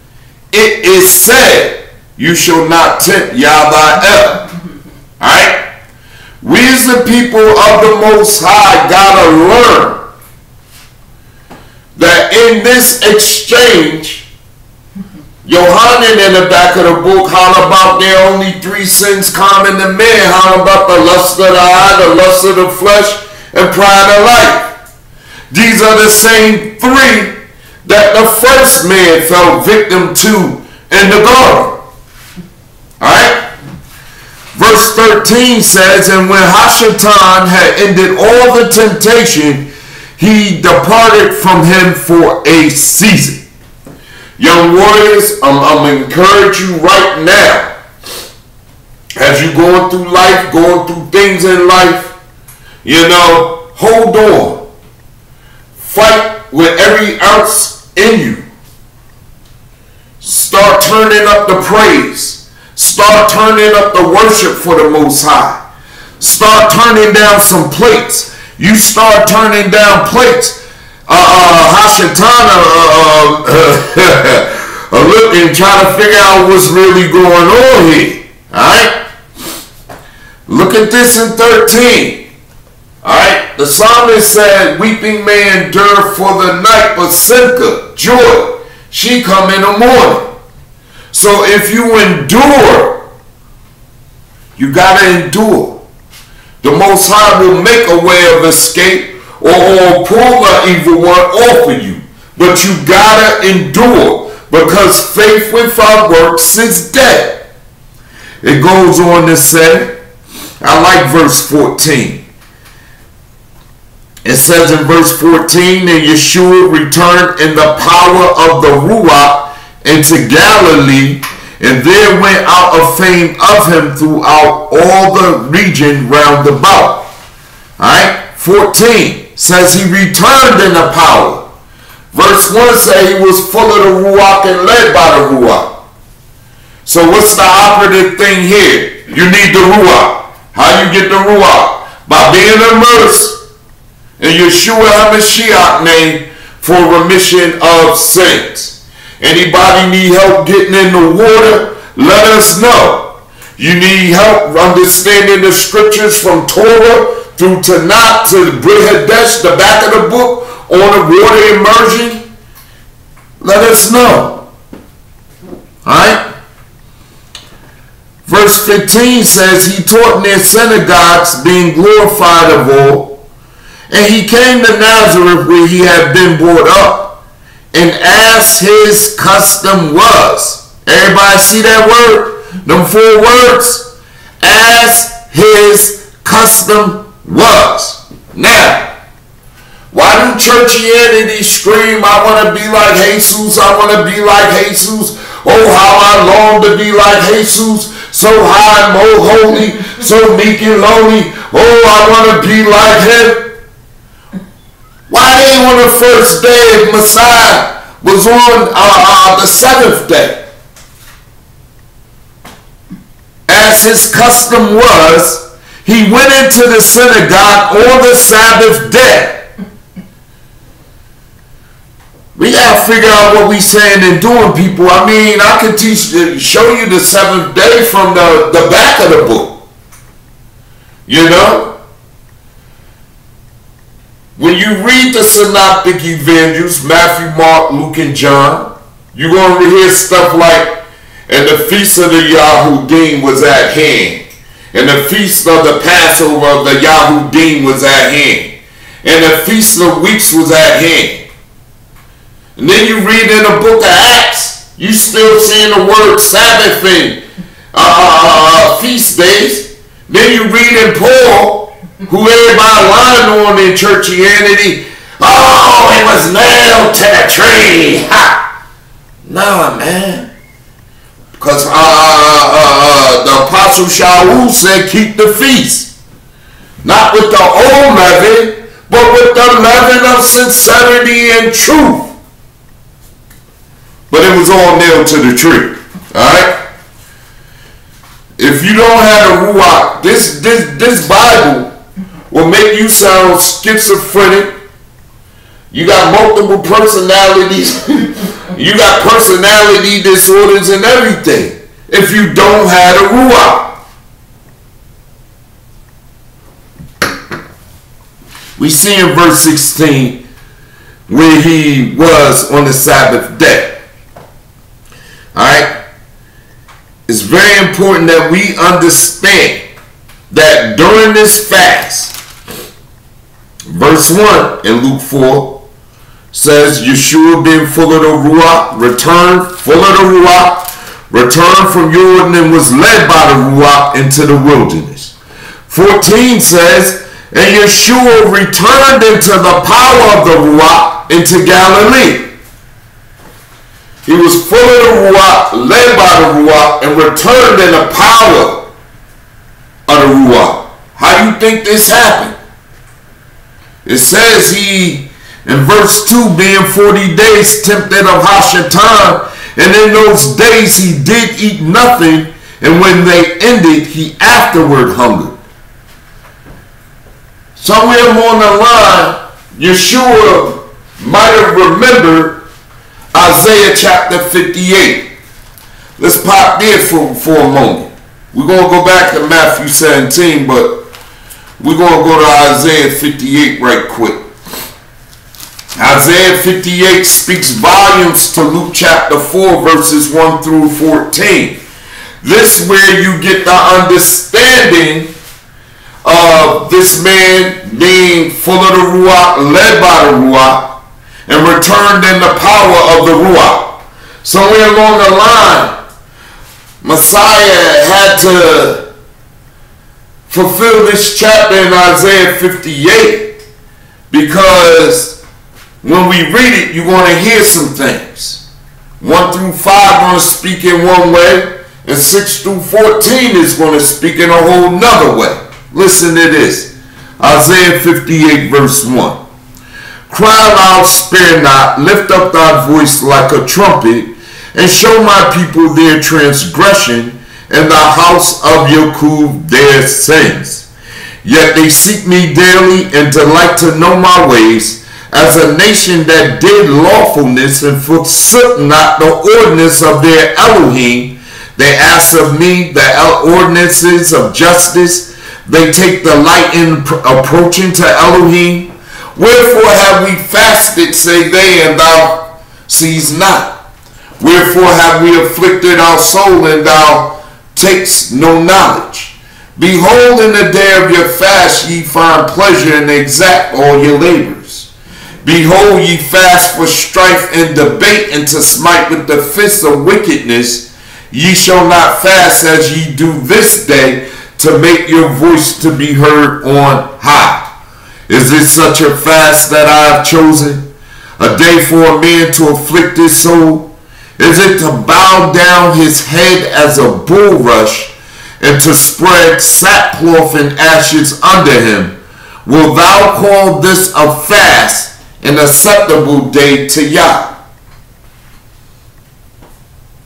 It is said, You shall not tempt Yahweh Alright? We as the people of the Most High gotta learn that in this exchange, Yohanan in the back of the book holler about there only three sins common to men. Holler about the lust of the eye, the lust of the flesh, and pride of life. These are the same three that the first man fell victim to in the garden. Alright? Verse 13 says, And when Hashatan had ended all the temptation, he departed from him for a season. Young warriors, I'm, I'm encourage you right now. As you're going through life, going through things in life, you know, hold on. Fight with every ounce in you. Start turning up the praise Start turning up the worship for the Most High. Start turning down some plates. You start turning down plates. Uh, uh, Hashatana uh, uh, (laughs) looking, trying to figure out what's really going on here. Alright? Look at this in 13. Alright? The psalmist said, Weeping may endure for the night, but Simcha, joy, she come in the morning. So if you endure, you got to endure. The Most High will make a way of escape or, or pull the evil one off of you. But you got to endure because faith without works is dead. It goes on to say, I like verse 14. It says in verse 14, and Yeshua returned in the power of the Ruach into Galilee, and there went out a fame of him throughout all the region round about. Alright, 14 says he returned in the power. Verse 1 say he was full of the Ruach and led by the Ruach. So what's the operative thing here? You need the Ruach. How you get the Ruach? By being immersed in Yeshua HaMashiach name for remission of sins. Anybody need help getting in the water? Let us know. You need help understanding the scriptures from Torah through Tanakh to Brit Hadash, the back of the book, on the water immersion? Let us know. Alright? Verse 15 says, He taught in their synagogues, being glorified of all. And he came to Nazareth where he had been brought up and as his custom was. Everybody see that word? Them four words? As his custom was. Now, why do churchianity scream, I want to be like Jesus, I want to be like Jesus. Oh, how I long to be like Jesus, so high and more holy, so meek and lowly. Oh, I want to be like him. Why didn't on the first day of Messiah was on uh, uh, the seventh day? As his custom was, he went into the synagogue on the Sabbath day. We gotta figure out what we saying and doing, people. I mean, I can teach, show you the seventh day from the, the back of the book. You know? When you read the synoptic evangelists, Matthew, Mark, Luke, and John, you're going to hear stuff like, and the feast of the Yahudim was at hand. And the feast of the Passover of the Yahudim was at hand. And the feast of weeks was at hand. And then you read in the book of Acts, you still seeing the word Sabbath and uh, uh, uh, feast days. Then you read in Paul, who everybody lying on in churchianity, oh, it was nailed to the tree. Ha! Nah, man. Because uh, uh, uh, the Apostle Shaul said, keep the feast. Not with the old leaven, but with the leaven of sincerity and truth. But it was all nailed to the tree. Alright? If you don't have a ruach, this this this Bible will make you sound schizophrenic. You got multiple personalities. (laughs) you got personality disorders and everything. If you don't have a ruach. We see in verse 16 where he was on the Sabbath day. Alright? It's very important that we understand that during this fast, verse 1 in Luke 4 says, Yeshua being full of the Ruach, returned full of the Ruach, returned from Jordan and was led by the Ruach into the wilderness. 14 says, and Yeshua returned into the power of the Ruach into Galilee. He was full of the Ruach, led by the Ruach, and returned in the power of the Ruach. How do you think this happened? It says he, in verse 2, being 40 days tempted of Hashatan, and in those days he did eat nothing, and when they ended, he afterward hungered. Somewhere along the line, Yeshua might have remembered Isaiah chapter 58. Let's pop there for, for a moment. We're going to go back to Matthew 17, but we're going to go to Isaiah 58 right quick. Isaiah 58 speaks volumes to Luke chapter 4, verses 1 through 14. This where you get the understanding of this man being full of the Ruach, led by the Ruach, and returned in the power of the Ruach. Somewhere along the line, Messiah had to fulfill this chapter in Isaiah 58 because when we read it, you're going to hear some things. 1 through 5 going to speak in one way, and 6 through 14 is going to speak in a whole nother way. Listen to this. Isaiah 58 verse 1. Cry aloud, spare not, lift up thy voice like a trumpet, and show my people their transgression, and the house of Jacob their sins. Yet they seek me daily and delight to know my ways, as a nation that did lawfulness and forsook not the ordinance of their Elohim. They ask of me the ordinances of justice. They take the light in approaching to Elohim. Wherefore have we fasted, say they, and thou seest not? Wherefore have we afflicted our soul, and thou takest no knowledge? Behold, in the day of your fast ye find pleasure and exact all your labors. Behold, ye fast for strife and debate, and to smite with the fists of wickedness. Ye shall not fast as ye do this day, to make your voice to be heard on high. Is this such a fast that I have chosen? A day for a man to afflict his soul? Is it to bow down his head as a bulrush and to spread sackcloth and ashes under him? Will thou call this a fast, an acceptable day to Yah?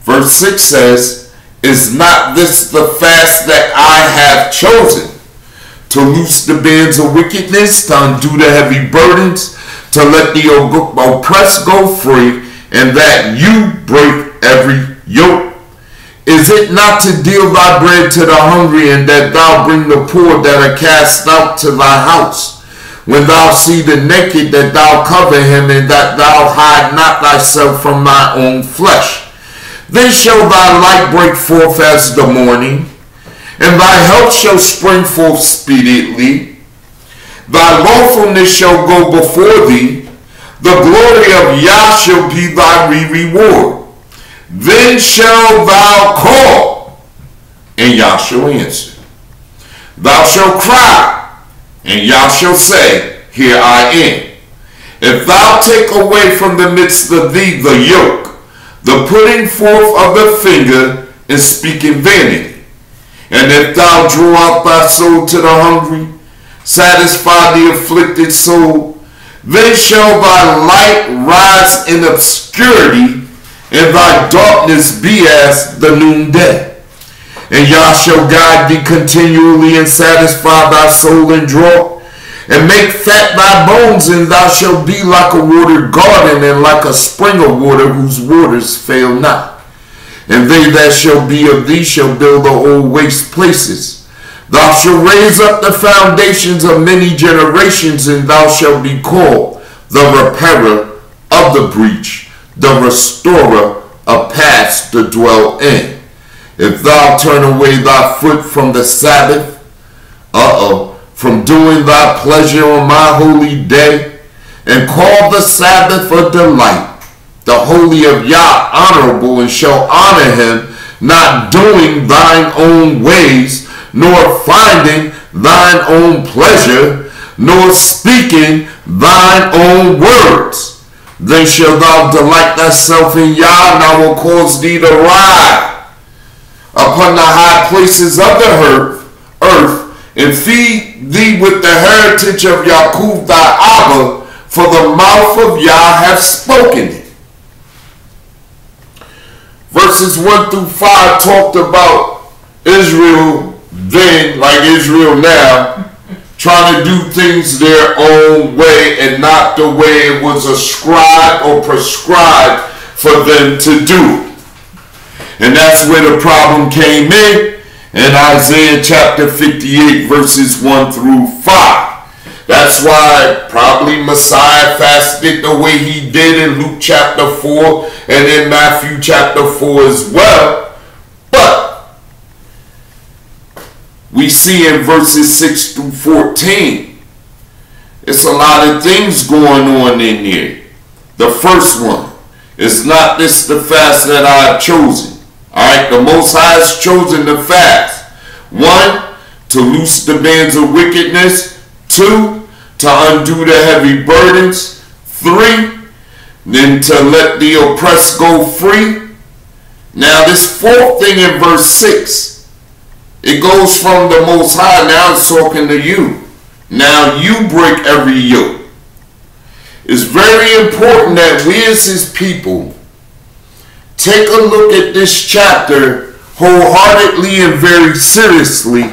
Verse 6 says, Is not this the fast that I have chosen? to loose the bands of wickedness, to undo the heavy burdens, to let the oppressed go free, and that you break every yoke? Is it not to deal thy bread to the hungry, and that thou bring the poor that are cast out to thy house? When thou see the naked, that thou cover him, and that thou hide not thyself from thy own flesh. Then shall thy light break forth as the morning, and thy help shall spring forth speedily. Thy lawfulness shall go before thee. The glory of Yah shall be thy reward. Then shall thou call, and Yah shall answer. Thou shalt cry, and Yah shall say, Here I am. If thou take away from the midst of thee the yoke, the putting forth of the finger, and speaking vanity, and if thou draw out thy soul to the hungry, satisfy the afflicted soul, then shall thy light rise in obscurity, and thy darkness be as the noonday. And Yah shall guide thee continually and satisfy thy soul and draw, and make fat thy bones, and thou shalt be like a watered garden and like a spring of water whose waters fail not and they that shall be of thee shall build the old waste places. Thou shalt raise up the foundations of many generations, and thou shalt be called the repairer of the breach, the restorer of paths to dwell in. If thou turn away thy foot from the Sabbath, uh-oh, from doing thy pleasure on my holy day, and call the Sabbath a delight, the holy of Yah honorable, and shall honor him, not doing thine own ways, nor finding thine own pleasure, nor speaking thine own words. Then shalt thou delight thyself in Yah, and I will cause thee to ride upon the high places of the earth, earth and feed thee with the heritage of Yaakov thy Abba, for the mouth of Yah hath spoken verses 1 through 5 talked about Israel then, like Israel now, trying to do things their own way and not the way it was ascribed or prescribed for them to do. And that's where the problem came in in Isaiah chapter 58, verses 1 through 5. That's why probably Messiah fasted the way he did in Luke chapter 4 and in Matthew chapter 4 as well. But we see in verses 6 through 14, it's a lot of things going on in here. The first one is not this the fast that I have chosen. Alright, the Most High has chosen the fast. One, to loose the bands of wickedness. Two, to undo the heavy burdens. Three, then to let the oppressed go free. Now this fourth thing in verse 6, it goes from the Most High, now it's talking to you. Now you break every yoke. It's very important that we as his people take a look at this chapter wholeheartedly and very seriously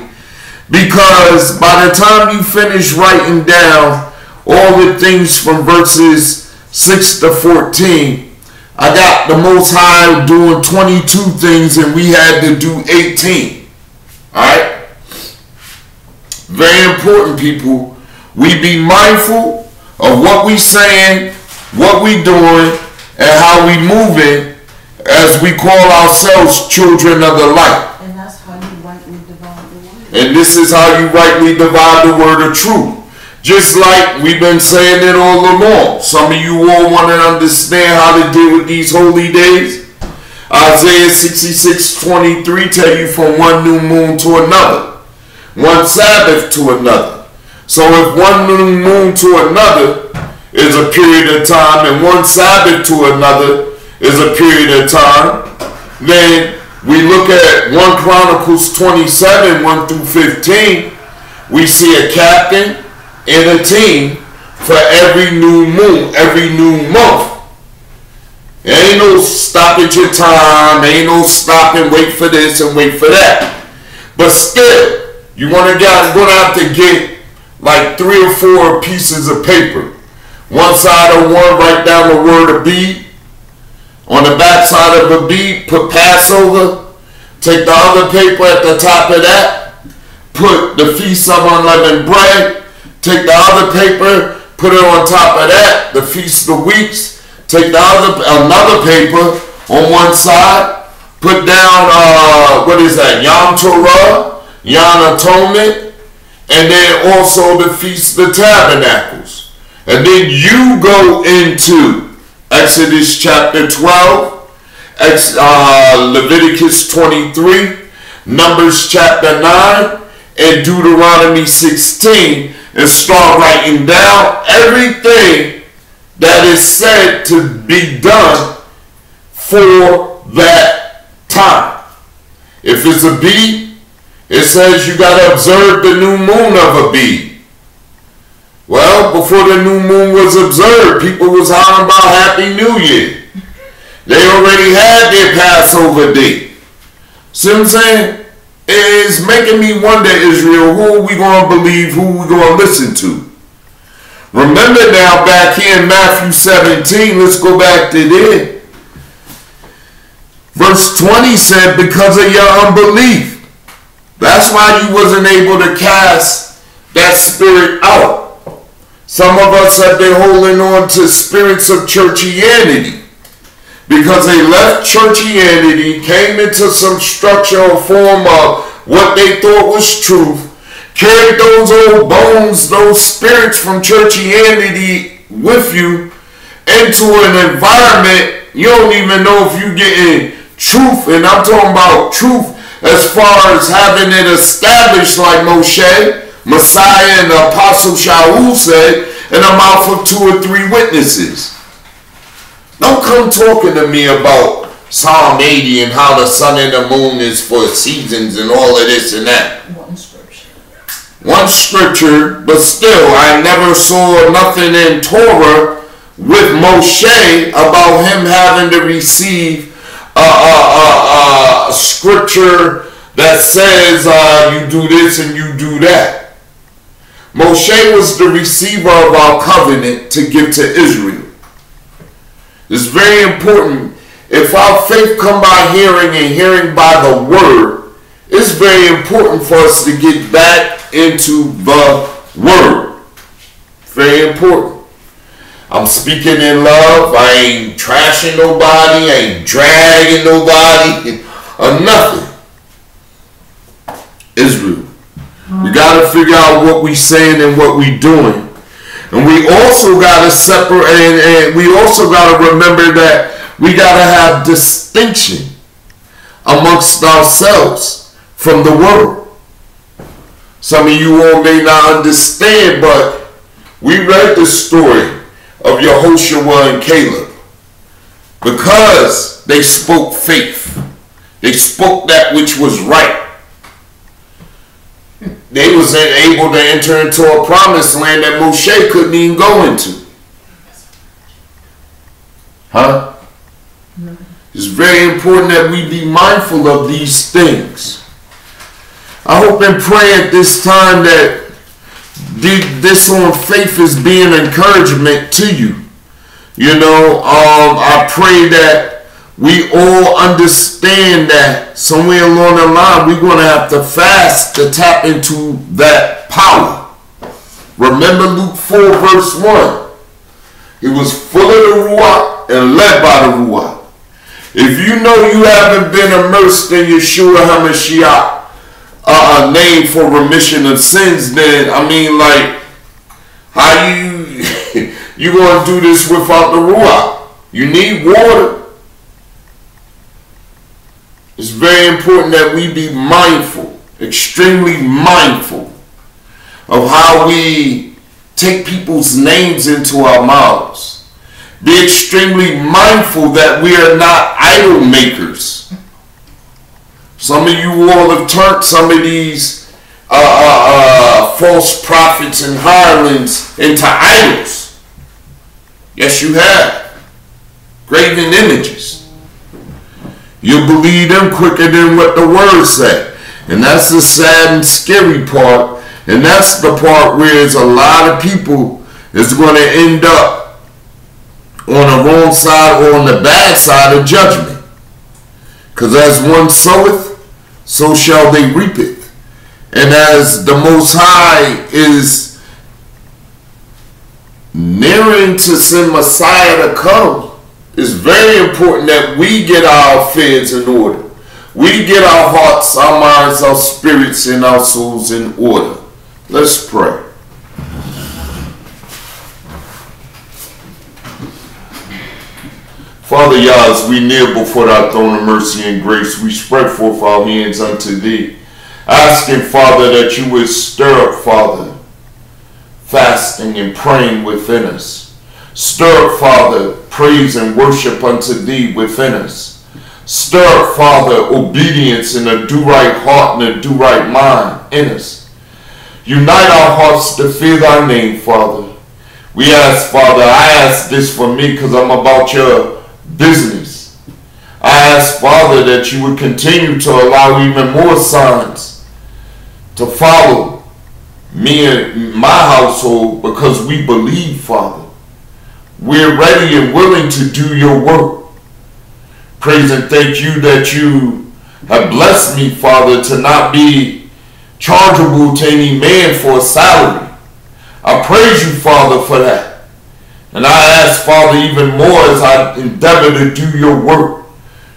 because by the time you finish writing down all the things from verses 6 to 14, I got the Most High doing 22 things and we had to do 18. Alright? Very important, people. We be mindful of what we saying, what we doing, and how we moving as we call ourselves children of the light. And that's how you rightly divide the word. And this is how you rightly divide the word of truth. Just like we've been saying it all along. Some of you all want to understand how to deal with these holy days. Isaiah 66, 23 tell you from one new moon to another. One Sabbath to another. So if one new moon to another is a period of time and one Sabbath to another is a period of time, then we look at 1 Chronicles 27, 1 through 15, we see a captain and a team for every new moon, every new month. ain't no stopping your time, ain't no stop and wait for this and wait for that. But still, you're gonna get gonna have to get like three or four pieces of paper. One side of one, write down the word Abib. On the back side of Abib, put Passover. Take the other paper at the top of that, put the feast of unleavened bread. Take the other paper, put it on top of that, the feast of the weeks. Take the other another paper on one side, put down uh, what is that? Yom Teruah, Yom Atonement, and then also the Feast of the Tabernacles. And then you go into Exodus chapter 12, Ex, uh, Leviticus 23, Numbers chapter 9, and Deuteronomy 16, and start writing down everything that is said to be done for that time. If it's Abib, it says you got to observe the new moon of Abib. Well, before the new moon was observed, people was hollering about Happy New Year. They already had their Passover date. See what I'm saying? It's making me wonder, Israel, who are we going to believe, who we going to listen to? Remember now, back here in Matthew 17, let's go back to there. Verse 20 said, because of your unbelief. That's why you wasn't able to cast that spirit out. Some of us have been holding on to spirits of churchianity because they left churchianity, came into some structure or form of what they thought was truth, carried those old bones, those spirits from churchianity with you into an environment you don't even know if you're getting truth, and I'm talking about truth as far as having it established like Moshe, Messiah, and the Apostle Shaul said, in the mouth of two or three witnesses. Don't come talking to me about Psalm 80 and how the sun and the moon is for seasons and all of this and that. One scripture. One scripture, but still, I never saw nothing in Torah with Moshe about him having to receive a, a, a, a scripture that says uh, you do this and you do that. Moshe was the receiver of our covenant to give to Israel. It's very important. If our faith come by hearing and hearing by the word, it's very important for us to get back into the word. Very important. I'm speaking in love. I ain't trashing nobody. I ain't dragging nobody (laughs) or nothing. Israel. We got to figure out what we saying and what we doing. And we also got to separate, and, and we also got to remember that we got to have distinction amongst ourselves from the world. Some of you all may not understand, but we read the story of Yehoshua and Caleb because they spoke faith. They spoke that which was right. They was able to enter into a promised land that Moshe couldn't even go into. Huh? It's very important that we be mindful of these things. I hope and pray at this time that this on faith is being encouragement to you. You know, um, I pray that we all understand that somewhere along the line we're going to have to fast to tap into that power. Remember Luke 4 verse 1. He was full of the Ruach and led by the Ruach. If you know you haven't been immersed in Yeshua HaMashiach, uh, name for remission of sins, then I mean, like, how you (laughs) you gonna do this without the ruach? You need water. It's very important that we be mindful, extremely mindful of how we take people's names into our mouths. Be extremely mindful that we are not idol makers. Some of you all have turned some of these uh, uh, uh, false prophets and hirelings into idols. Yes, you have. Graven images. You believe them quicker than what the word say. And that's the sad and scary part. And that's the part where it's a lot of people is going to end up on the wrong side or on the bad side of judgment. Because as one soweth, so shall they reap it. And as the Most High is nearing to send Messiah to come, it's very important that we get our affairs in order. We get our hearts, our minds, our spirits, and our souls in order. Let's pray. Father Yah, as we kneel before thy throne of mercy and grace, we spread forth our hands unto thee, asking, Father, that you would stir up, Father, fasting and praying within us. Stir up, Father, praise and worship unto thee within us. Stir up, Father, obedience and a do-right heart and a do-right mind in us. Unite our hearts to fear thy name, Father. We ask, Father, I ask this for me because I'm about your business. I ask, Father, that you would continue to allow even more signs to follow me and my household because we believe, Father. We're ready and willing to do your work. Praise and thank you that you have blessed me, Father, to not be chargeable to any man for a salary. I praise you, Father, for that. And I ask, Father, even more as I endeavor to do your work.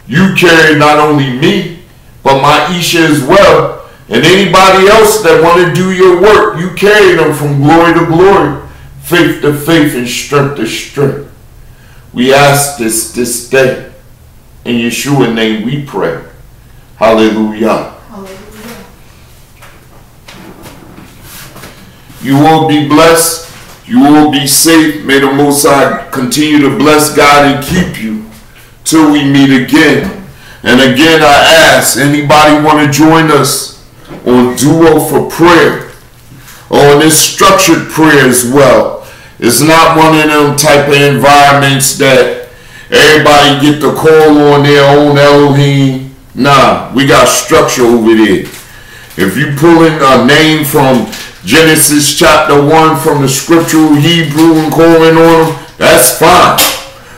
You carry not only me, but my Isha as well. And anybody else that want to do your work, you carry them from glory to glory, faith to faith, and strength to strength. We ask this this day. In Yeshua name we pray. Hallelujah. Hallelujah. You will be blessed. You will be safe. May the Most High continue to bless God and keep you till we meet again. And again, I ask anybody want to join us on Duo for Prayer on this structured prayer as well. It's not one of them type of environments that everybody get the call on their own Elohim. Nah, we got structure over there. If you pull in a name from Genesis chapter 1 from the scriptural Hebrew and calling on them, that's fine.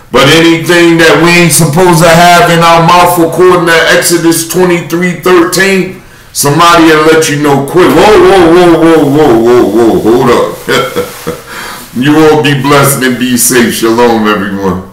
But anything that we ain't supposed to have in our mouth according to Exodus 23, 13, somebody will let you know quick. Whoa, whoa, whoa, whoa, whoa, whoa, whoa, hold up. (laughs) you all be blessed and be safe. Shalom, everyone.